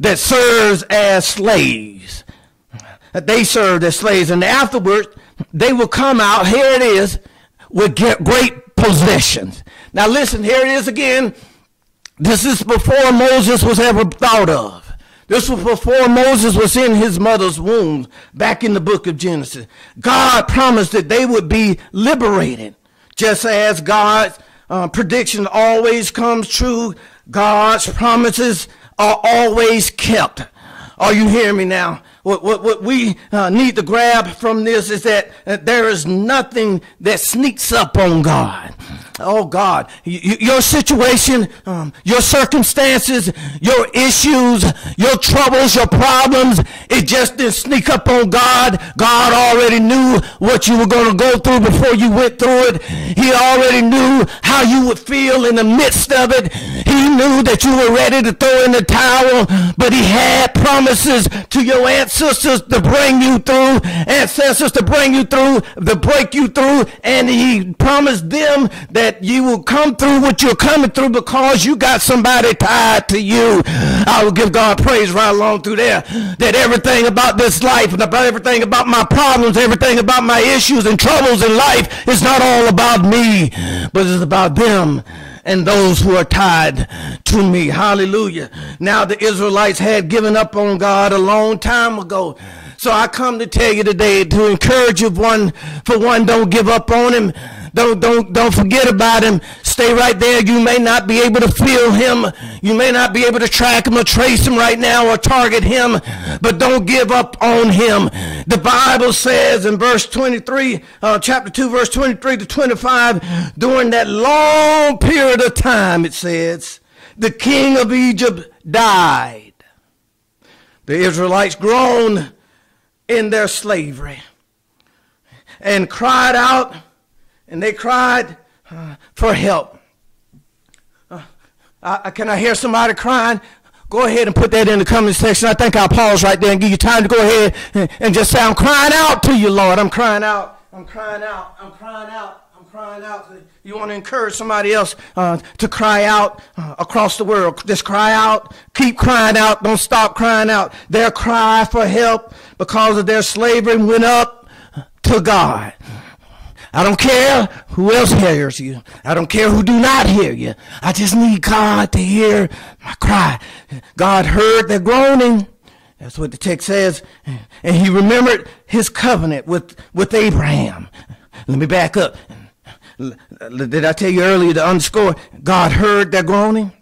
that serves as slaves. They served as slaves. And afterwards, they will come out, here it is, with great possessions. Now listen, here it is again. This is before Moses was ever thought of. This was before Moses was in his mother's womb, back in the book of Genesis. God promised that they would be liberated, just as God's uh, prediction always comes true. God's promises are always kept. Are you hearing me now? What, what, what we uh, need to grab from this is that, that there is nothing that sneaks up on God. Oh God, your situation, um, your circumstances, your issues, your troubles, your problems, it just didn't sneak up on God. God already knew what you were going to go through before you went through it. He already knew how you would feel in the midst of it. He knew that you were ready to throw in the towel, but he had promises to your ancestors to bring you through, ancestors to bring you through, to break you through, and he promised them that that you will come through what you're coming through because you got somebody tied to you. I will give God praise right along through there. That everything about this life and about everything about my problems, everything about my issues and troubles in life is not all about me, but it's about them and those who are tied to me. Hallelujah. Now the Israelites had given up on God a long time ago. So I come to tell you today to encourage you one for one, don't give up on him. Don't don't don't forget about him. Stay right there. You may not be able to feel him. You may not be able to track him or trace him right now or target him, but don't give up on him. The Bible says in verse 23, uh, chapter 2, verse 23 to 25, during that long period of time, it says, the king of Egypt died. The Israelites groaned in their slavery and cried out and they cried uh, for help. Uh, I, can I hear somebody crying? Go ahead and put that in the comment section. I think I'll pause right there and give you time to go ahead and, and just say, I'm crying out to you, Lord. I'm crying out. I'm crying out. I'm crying out. I'm crying out. You want to encourage somebody else uh, to cry out uh, across the world. Just cry out. Keep crying out. Don't stop crying out. Their cry for help because of their slavery went up to God. I don't care who else hears you. I don't care who do not hear you. I just need God to hear my cry. God heard their groaning. That's what the text says. And he remembered his covenant with, with Abraham. Let me back up. Did I tell you earlier to underscore? God heard their groaning.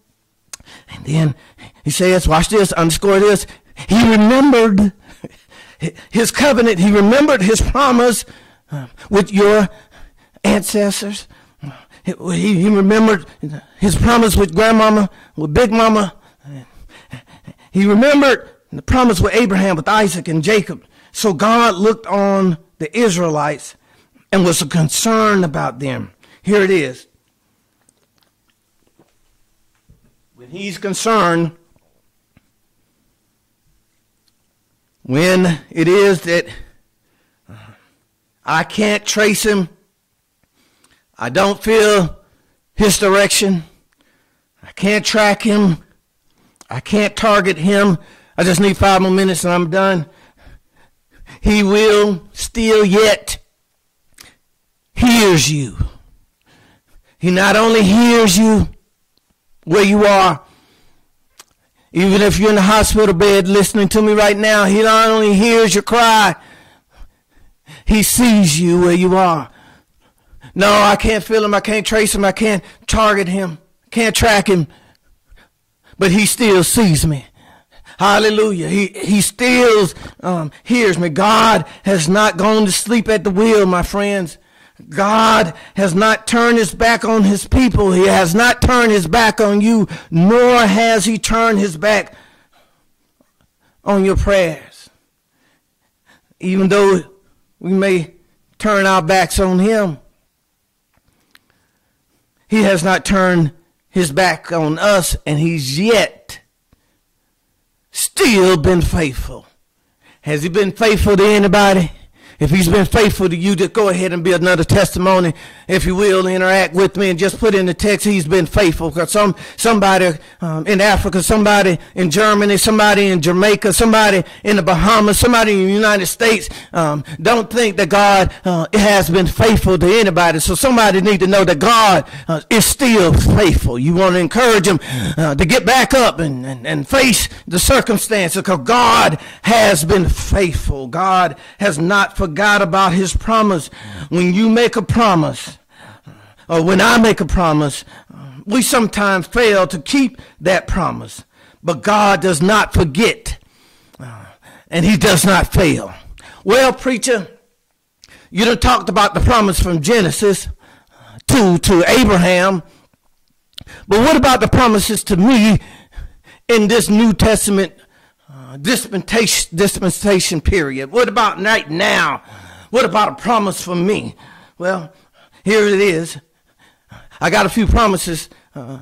And then he says, watch this, underscore this. He remembered his covenant. He remembered his promise with your ancestors. He, he remembered his promise with grandmama, with big mama. He remembered the promise with Abraham, with Isaac and Jacob. So God looked on the Israelites and was concerned about them. Here it is. When he's concerned, when it is that I can't trace him. I don't feel his direction. I can't track him. I can't target him. I just need five more minutes and I'm done. He will still yet hears you. He not only hears you where you are, even if you're in the hospital bed listening to me right now, he not only hears your cry, he sees you where you are. No, I can't feel him. I can't trace him. I can't target him. Can't track him. But he still sees me. Hallelujah. He, he still um, hears me. God has not gone to sleep at the wheel, my friends. God has not turned his back on his people. He has not turned his back on you, nor has he turned his back on your prayers. Even though we may turn our backs on him, he has not turned his back on us, and he's yet still been faithful. Has he been faithful to anybody? If he's been faithful to you, just go ahead and be another testimony, if you will, interact with me and just put in the text, he's been faithful. Because some, somebody um, in Africa, somebody in Germany, somebody in Jamaica, somebody in the Bahamas, somebody in the United States um, don't think that God uh, has been faithful to anybody. So somebody need to know that God uh, is still faithful. You want to encourage them uh, to get back up and, and, and face the circumstances because God has been faithful. God has not forgotten forgot about his promise. When you make a promise, or when I make a promise, we sometimes fail to keep that promise. But God does not forget, uh, and he does not fail. Well, preacher, you done talked about the promise from Genesis uh, to, to Abraham. But what about the promises to me in this New Testament dispensation, dispensation period? What about right now? What about a promise for me? Well, here it is. I got a few promises uh,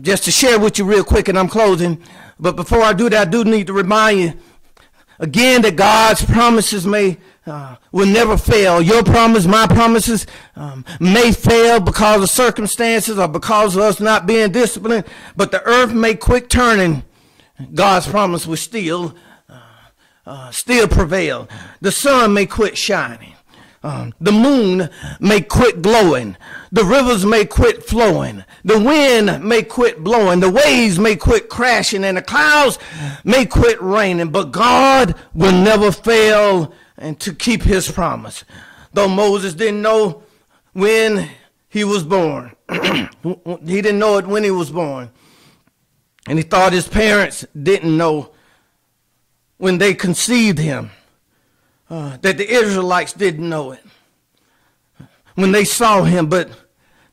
just to share with you real quick, and I'm closing. But before I do that, I do need to remind you again that God's promises may uh, will never fail. Your promise, my promises um, may fail because of circumstances or because of us not being disciplined, but the earth may quit turning. God's promise will still, uh, uh, still prevail. The sun may quit shining. Um, the moon may quit glowing. The rivers may quit flowing. The wind may quit blowing. The waves may quit crashing. And the clouds may quit raining. But God will never fail and to keep his promise. Though Moses didn't know when he was born, he didn't know it when he was born. And he thought his parents didn't know when they conceived him uh, that the Israelites didn't know it when they saw him. But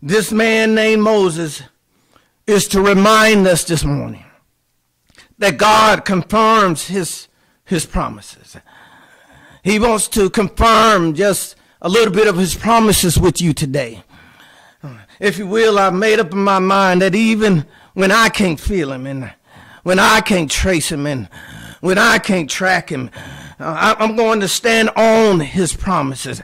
this man named Moses is to remind us this morning that God confirms his, his promises. He wants to confirm just a little bit of his promises with you today. If you will, I've made up in my mind that even when I can't feel him and when I can't trace him and when I can't track him, uh, I'm going to stand on his promises.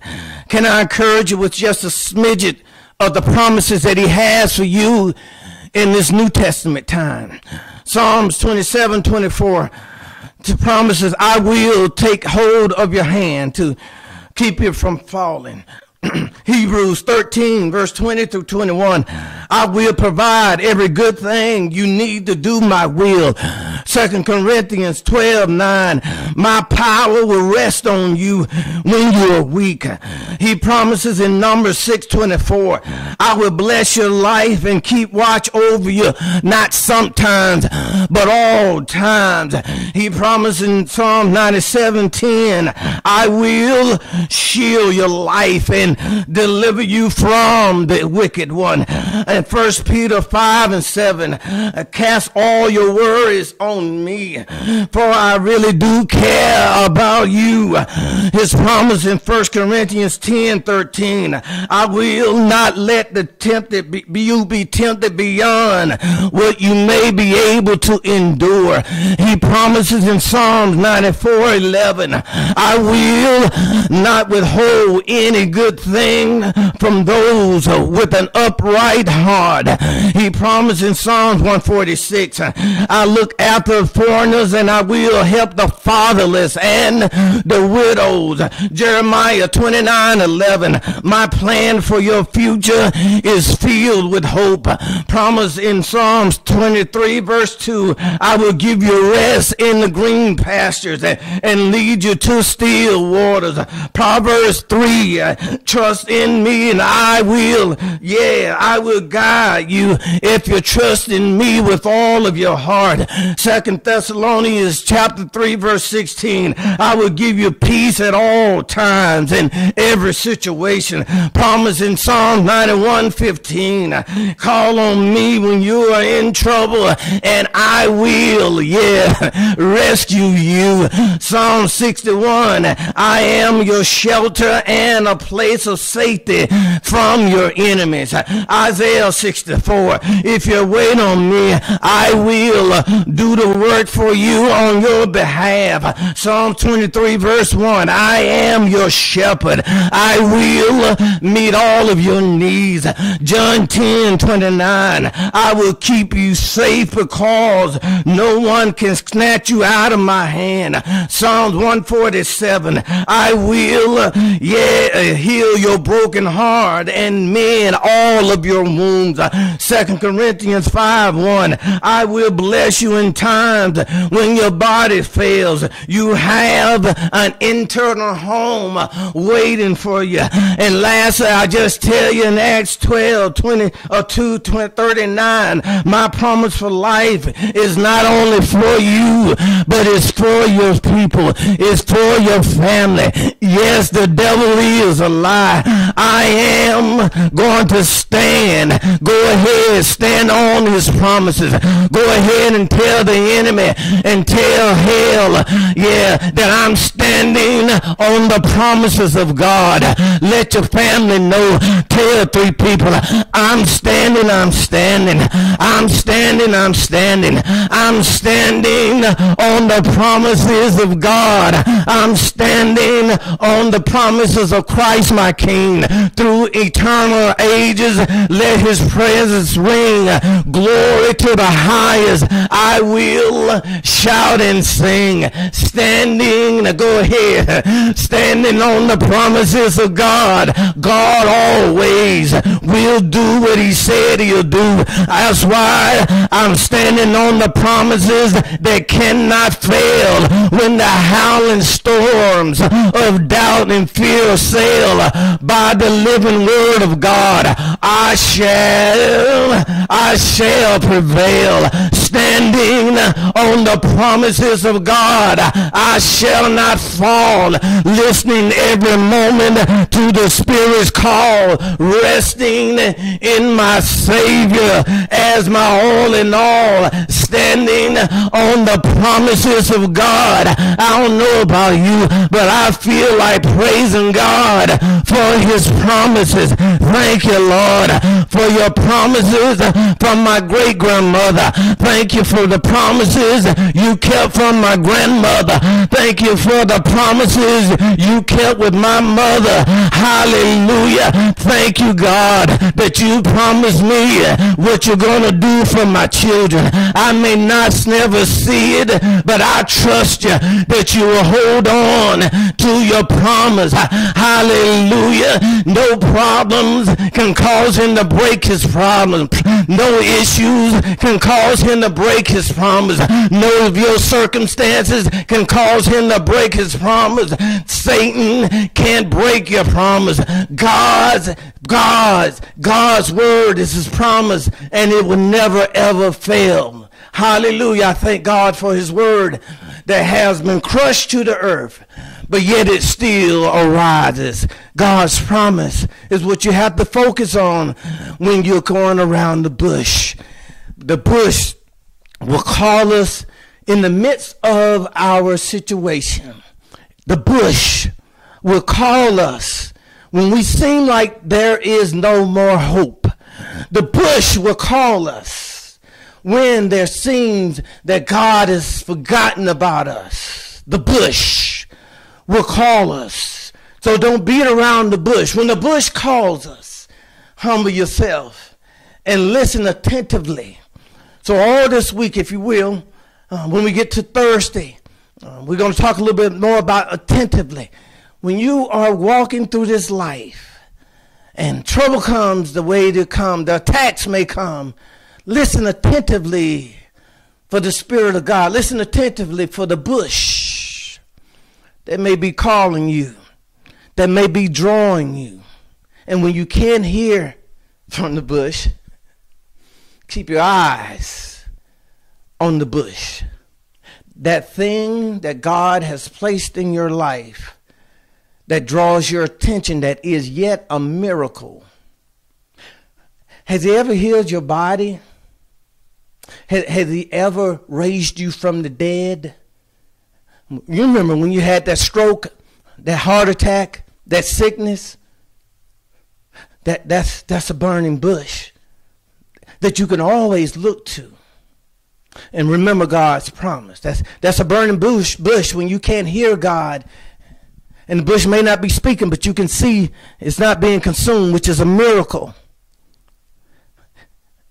Can I encourage you with just a smidget of the promises that he has for you in this New Testament time? Psalms 27, 24 to promises, I will take hold of your hand to keep you from falling. Hebrews 13, verse 20 through 21. I will provide every good thing you need to do my will. Second Corinthians 12, 9. My power will rest on you when you are weak. He promises in Numbers 6, 24. I will bless your life and keep watch over you, not sometimes, but all times. He promises in Psalm 97, 10. I will shield your life and deliver you from the wicked one. And First Peter 5 and 7, uh, cast all your worries on me, for I really do care about you. His promise in First Corinthians 10, 13, I will not let the tempted be, you be tempted beyond what you may be able to endure. He promises in Psalms 94, 11, I will not withhold any good thing from those with an upright heart. He promised in Psalms 146, I look after foreigners and I will help the fatherless and the widows. Jeremiah 29, 11, my plan for your future is filled with hope. Promise in Psalms 23 verse 2, I will give you rest in the green pastures and lead you to still waters. Proverbs 3, trust in me and I will, yeah, I will guide you if you trust in me with all of your heart. Second Thessalonians chapter 3 verse 16, I will give you peace at all times in every situation. Promise in Psalm 91 15, call on me when you are in trouble and I will, yeah, rescue you. Psalm 61, I am your shelter and a place of safety from your enemies. Isaiah 64. If you wait on me, I will do the work for you on your behalf. Psalm 23 verse 1. I am your shepherd. I will meet all of your needs. John 10 29. I will keep you safe because no one can snatch you out of my hand. Psalms 147. I will, yeah, heal your broken heart and mend all of your wounds. Uh, Second Corinthians 5 1. I will bless you in times when your body fails. You have an internal home waiting for you. And lastly, I just tell you in Acts 12 20 or 2 20, 39, my promise for life is not only for you, but it's for your people. It's for your family. Yes, the devil is a I am going to stand. Go ahead, stand on his promises. Go ahead and tell the enemy and tell hell, yeah, that I'm standing standing on the promises of God. Let your family know. Tell three people, I'm standing, I'm standing, I'm standing, I'm standing, I'm standing on the promises of God. I'm standing on the promises of Christ, my King. Through eternal ages, let his presence ring. Glory to the highest. I will shout and sing. Standing, now go ahead, standing on the promises of God. God always will do what he said he'll do. That's why I'm standing on the promises that cannot fail when the howling storms of doubt and fear sail by the living word of God. I shall, I shall prevail. Standing on the promises of God, I shall not fall. Listening every moment to the Spirit's call, resting in my Savior as my all in all, standing on the promises of God. I don't know about you, but I feel like praising God for his promises. Thank you, Lord, for your promises from my great grandmother. Thank you for the promises you kept from my grandmother. Thank you for the promises you kept with my mother. Hallelujah. Thank you, God, that you promised me what you're going to do for my children. I may not never see it, but I trust you that you will hold on to your promise. Hallelujah. No problems can cause him to break his promise. No issues can cause him to break his promise. No of your circumstances can cause him to break his promise. Satan can't break your promise. God's, God's, God's word is his promise and it will never ever fail. Hallelujah. I thank God for his word that has been crushed to the earth, but yet it still arises. God's promise is what you have to focus on when you're going around the bush. The bush will call us in the midst of our situation. The bush will call us when we seem like there is no more hope. The bush will call us when there seems that God has forgotten about us. The bush will call us. So don't beat around the bush. When the bush calls us, humble yourself and listen attentively. So all this week, if you will, uh, when we get to Thursday, uh, we're going to talk a little bit more about attentively. When you are walking through this life and trouble comes the way to come, the attacks may come, listen attentively for the Spirit of God. Listen attentively for the bush that may be calling you, that may be drawing you. And when you can't hear from the bush, keep your eyes on the bush. That thing that God has placed in your life that draws your attention that is yet a miracle. Has He ever healed your body? Has, has He ever raised you from the dead? You remember when you had that stroke, that heart attack, that sickness? That, that's, that's a burning bush that you can always look to and remember God's promise. That's, that's a burning bush, bush when you can't hear God and the bush may not be speaking, but you can see it's not being consumed, which is a miracle.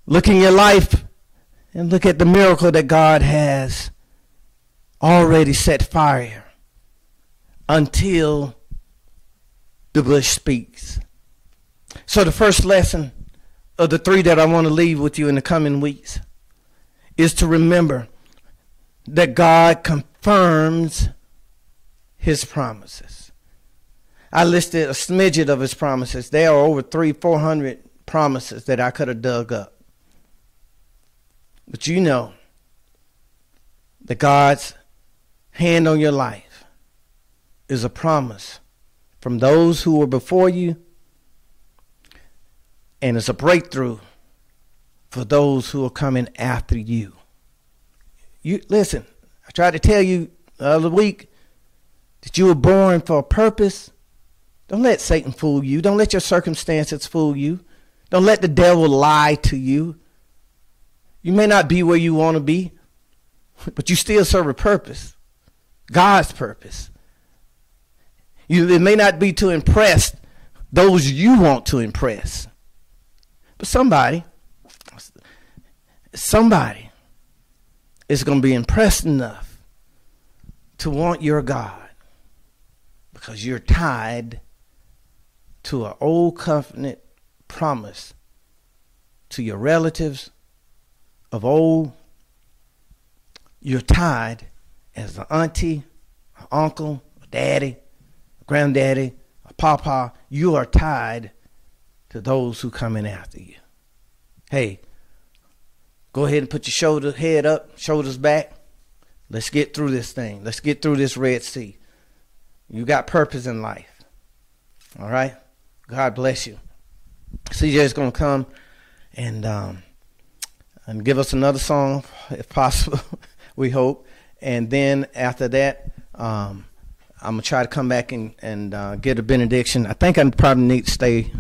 Look in your life and look at the miracle that God has already set fire until the bush speaks. So, the first lesson of the three that I want to leave with you in the coming weeks is to remember that God confirms his promises. I listed a smidget of his promises. There are over three, four hundred promises that I could have dug up. But you know that God's hand on your life is a promise from those who were before you, and it's a breakthrough for those who are coming after you. You listen, I tried to tell you the other week that you were born for a purpose. Don't let Satan fool you. Don't let your circumstances fool you. Don't let the devil lie to you. You may not be where you want to be, but you still serve a purpose God's purpose. You, it may not be to impress those you want to impress, but somebody, somebody is going to be impressed enough to want your God because you're tied to an old covenant promise to your relatives of old. You're tied as an auntie, an uncle, a daddy, a granddaddy, a papa. You are tied to those who come in after you. Hey, go ahead and put your shoulder head up, shoulders back. Let's get through this thing. Let's get through this Red Sea. You got purpose in life. All right? God bless you. CJ is going to come and um, and give us another song if possible. we hope, and then after that, um, I'm gonna try to come back and and uh, get a benediction. I think I probably need to stay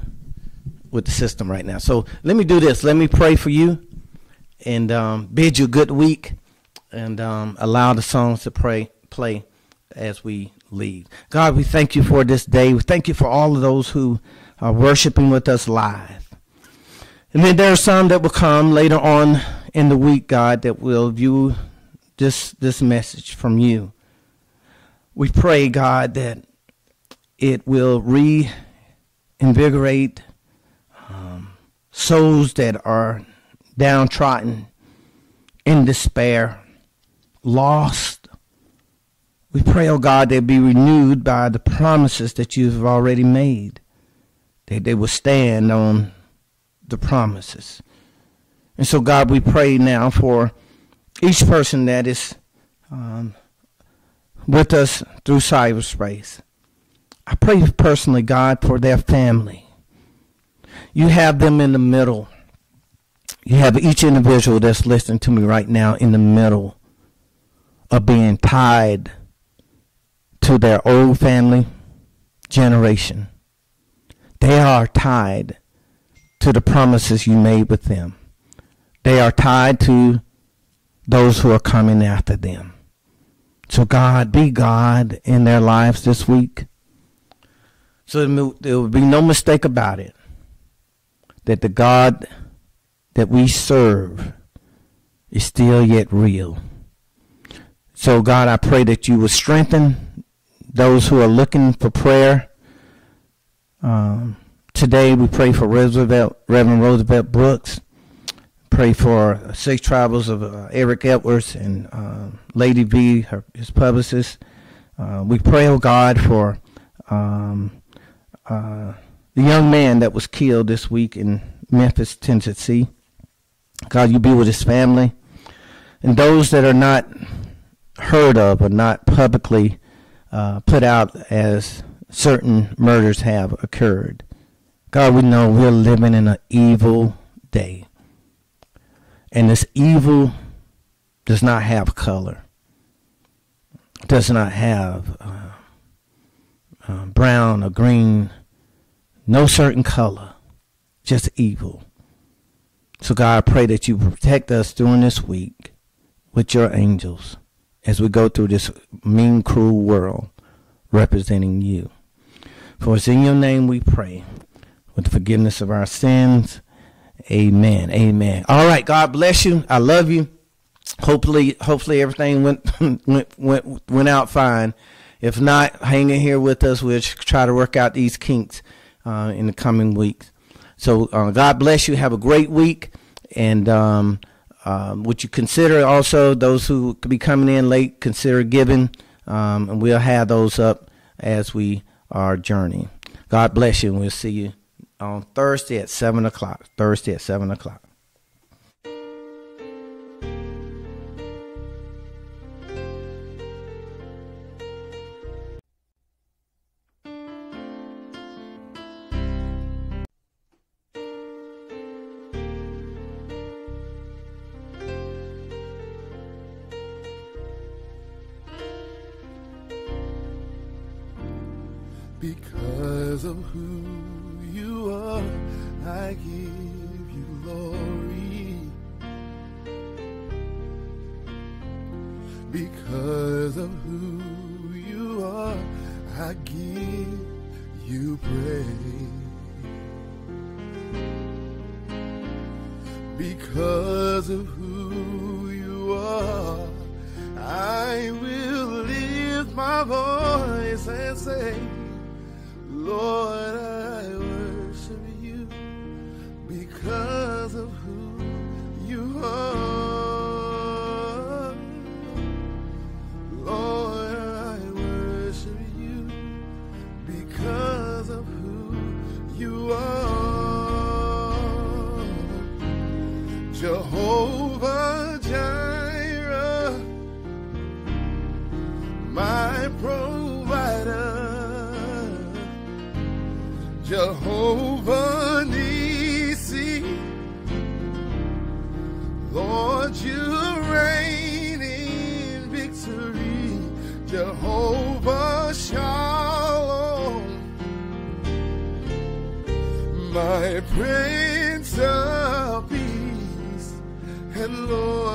with the system right now. So let me do this. Let me pray for you, and um, bid you a good week, and um, allow the songs to pray play as we leave. God, we thank you for this day. We thank you for all of those who are worshiping with us live. And then there are some that will come later on in the week, God, that will view this this message from you. We pray, God, that it will reinvigorate souls that are downtrodden, in despair, lost. We pray, oh God, they be renewed by the promises that you've already made, that they will stand on the promises. And so, God, we pray now for each person that is um, with us through cyberspace. I pray personally, God, for their family. You have them in the middle. You have each individual that's listening to me right now in the middle of being tied to their old family generation. They are tied to the promises you made with them. They are tied to those who are coming after them. So, God, be God in their lives this week. So there will be no mistake about it that the God that we serve is still yet real. So, God, I pray that you will strengthen those who are looking for prayer. Um, today, we pray for Roosevelt, Reverend Roosevelt Brooks pray for six Travels of uh, Eric Edwards and uh, Lady V, her, his publicist. Uh, we pray, oh God, for um, uh, the young man that was killed this week in Memphis, Tennessee. God, you be with his family. And those that are not heard of or not publicly uh, put out as certain murders have occurred. God, we know we're living in an evil day. And this evil does not have color, does not have uh, uh, brown or green, no certain color, just evil. So, God, I pray that you protect us during this week with your angels as we go through this mean, cruel world representing you. For it's in your name we pray with the forgiveness of our sins Amen. Amen. All right. God bless you. I love you. Hopefully, hopefully everything went went went went out fine. If not, hang in here with us. We'll try to work out these kinks uh, in the coming weeks. So uh, God bless you. Have a great week, and um, uh, would you consider also those who could be coming in late? Consider giving, um, and we'll have those up as we are journeying. God bless you, and we'll see you on Thursday at 7 o'clock. Thursday at 7 o'clock. Of who Jehovah Nissi, Lord, you reign in victory. Jehovah Shalom, my Prince of Peace, and Lord,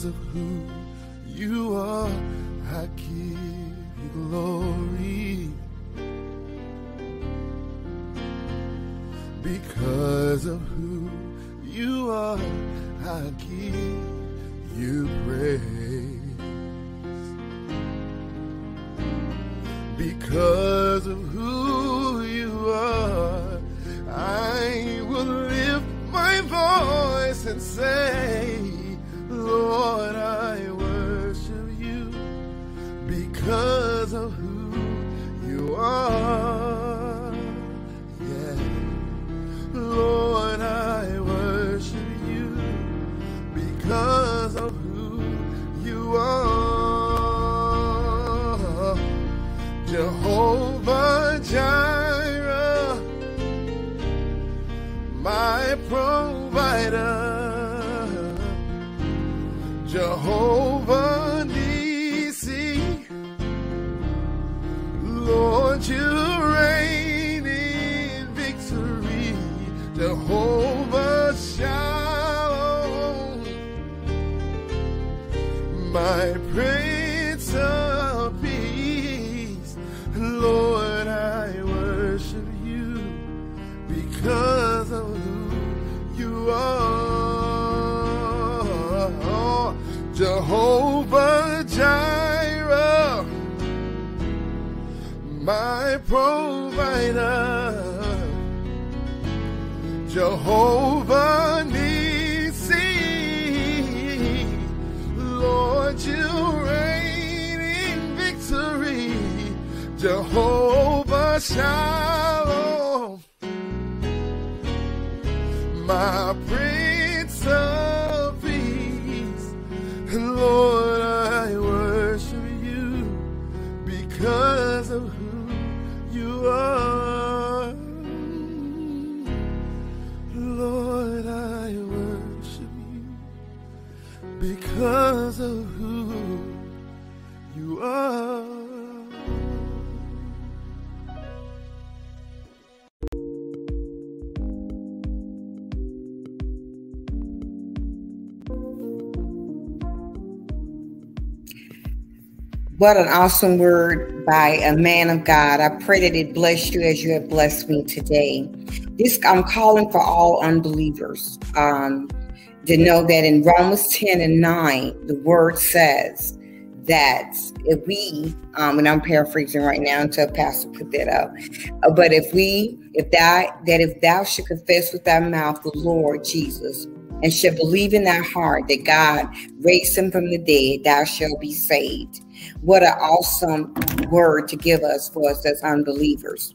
Because of who you are, I give you glory. Because of who you are, I give you praise. Jehovah Nissi, Lord, you reign in victory. Jehovah Shalom, What an awesome word by a man of God. I pray that it bless you as you have blessed me today. This I'm calling for all unbelievers um, to know that in Romans 10 and 9, the word says that if we, um, and I'm paraphrasing right now until Pastor put that up, uh, but if we, if thou, that if thou should confess with thy mouth the Lord Jesus and shall believe in thy heart that God raised him from the dead, thou shalt be saved. What an awesome word to give us for us as unbelievers.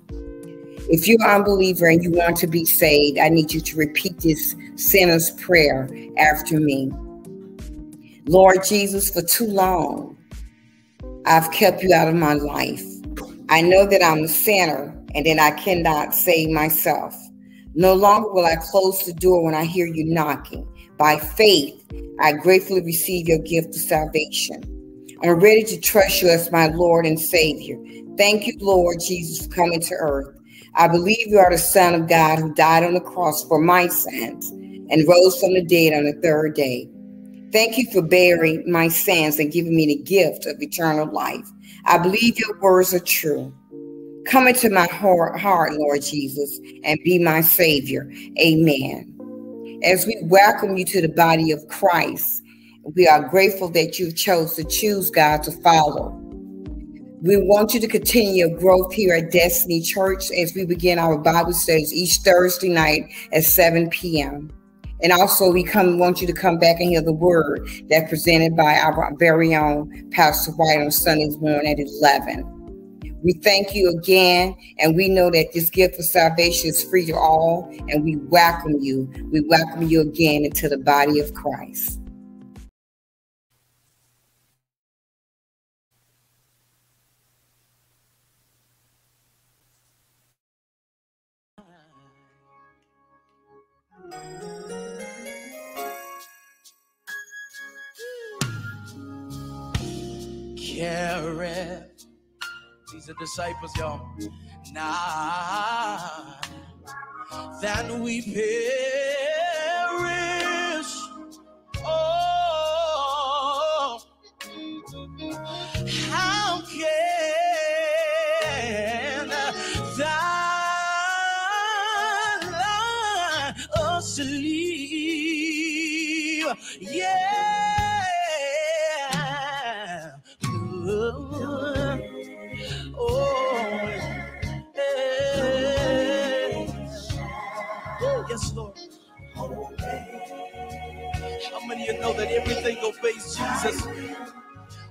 If you're an unbeliever and you want to be saved, I need you to repeat this sinner's prayer after me. Lord Jesus, for too long, I've kept you out of my life. I know that I'm a sinner and that I cannot save myself. No longer will I close the door when I hear you knocking. By faith, I gratefully receive your gift of salvation. I'm ready to trust you as my Lord and Savior. Thank you, Lord Jesus, for coming to earth. I believe you are the Son of God who died on the cross for my sins and rose from the dead on the third day. Thank you for bearing my sins and giving me the gift of eternal life. I believe your words are true. Come into my heart, Lord Jesus, and be my Savior. Amen. As we welcome you to the body of Christ, we are grateful that you chose to choose God to follow. We want you to continue your growth here at Destiny Church as we begin our Bible studies each Thursday night at 7 p.m. And also, we come want you to come back and hear the word that presented by our very own Pastor White on Sundays morning at 11. We thank you again, and we know that this gift of salvation is free to all, and we welcome you. We welcome you again into the body of Christ. Carry these are disciples, y'all. Now that we perish. Oh, that everything obeys Jesus?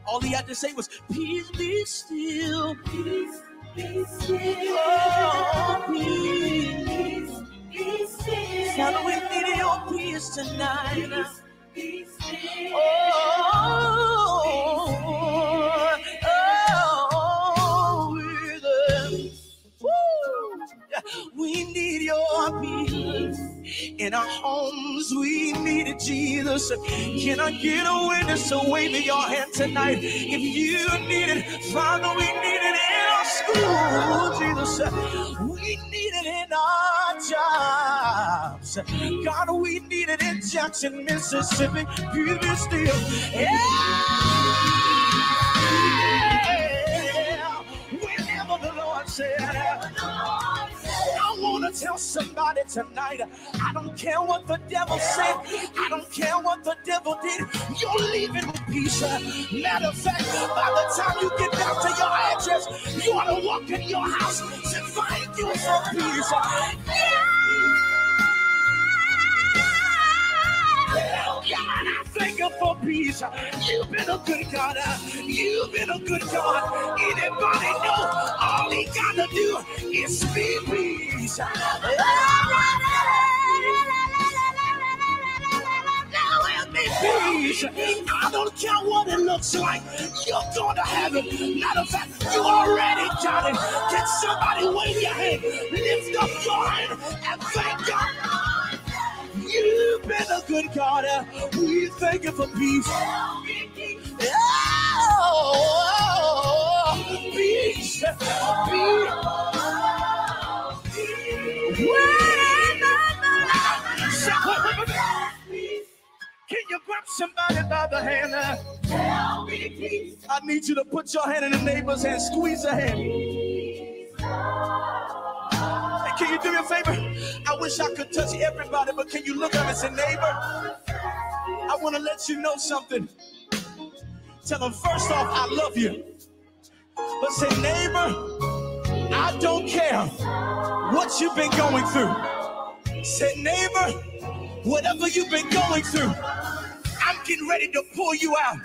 All he had to say was, Peace be still. Peace be still. Oh, peace. Peace be still. Oh, oh, Father, we need your peace tonight. Peace, peace, oh, We need your peace in our homes. We need it, Jesus. Can I get a witness to wave your hand tonight? If you need it, Father, we need it in our school, Jesus. We need it in our jobs. God, we need it in Jackson, Mississippi. Be still. Yeah. Whenever the Lord said, to tell somebody tonight I don't care what the devil said, I don't care what the devil did, you're leaving with peace. Matter of fact, by the time you get back to your address, you ought to walk in your house and Thank you for peace. For. You've been a good God. You've been a good God. Anybody know all he got to do is speak peace. Peace. I don't care what it looks like. You're going to have it. Matter of fact, you already got it. Can somebody wave your hand? Lift up your hand and thank God. Been a good God. Uh, we thank you for peace. Oh, peace. Peace. Can you grab somebody by the hand? Uh? I need you to put your hand in the neighbor's hand, squeeze her hand. Can you do me a favor? I wish I could touch everybody, but can you look at me and say, neighbor? I want to let you know something. Tell them first off, I love you. But say, neighbor, I don't care what you've been going through. Say, neighbor, whatever you've been going through, I'm getting ready to pull you out.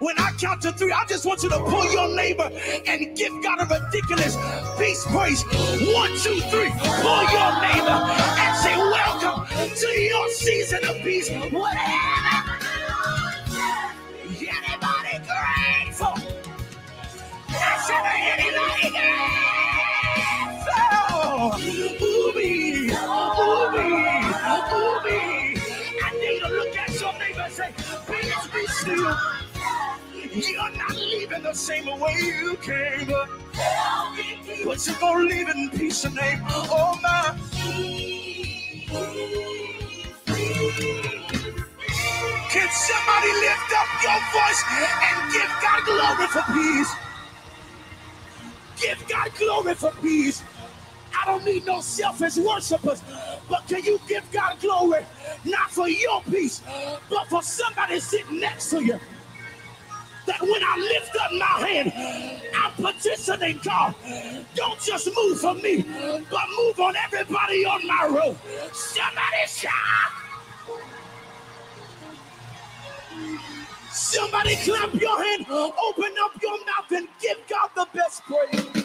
When I count to three, I just want you to pull your neighbor and give God a ridiculous peace praise. One, two, three. Pull your neighbor and say, Welcome to your season of peace. Whatever. Anybody grateful? I anybody grateful? Ooh, me, ooh-wee, ooh-wee. I need to look at your neighbor and say, "Peace be still. You're not leaving the same way you came. But you're gonna leave in peace and name. Oh my. Can somebody lift up your voice and give God glory for peace? Give God glory for peace. I don't need no selfish worshipers, but can you give God glory not for your peace, but for somebody sitting next to you? That when I lift up my hand, I'm petitioning God. Don't just move for me, but move on everybody on my road. Somebody shout. Somebody clap your hand, open up your mouth, and give God the best praise.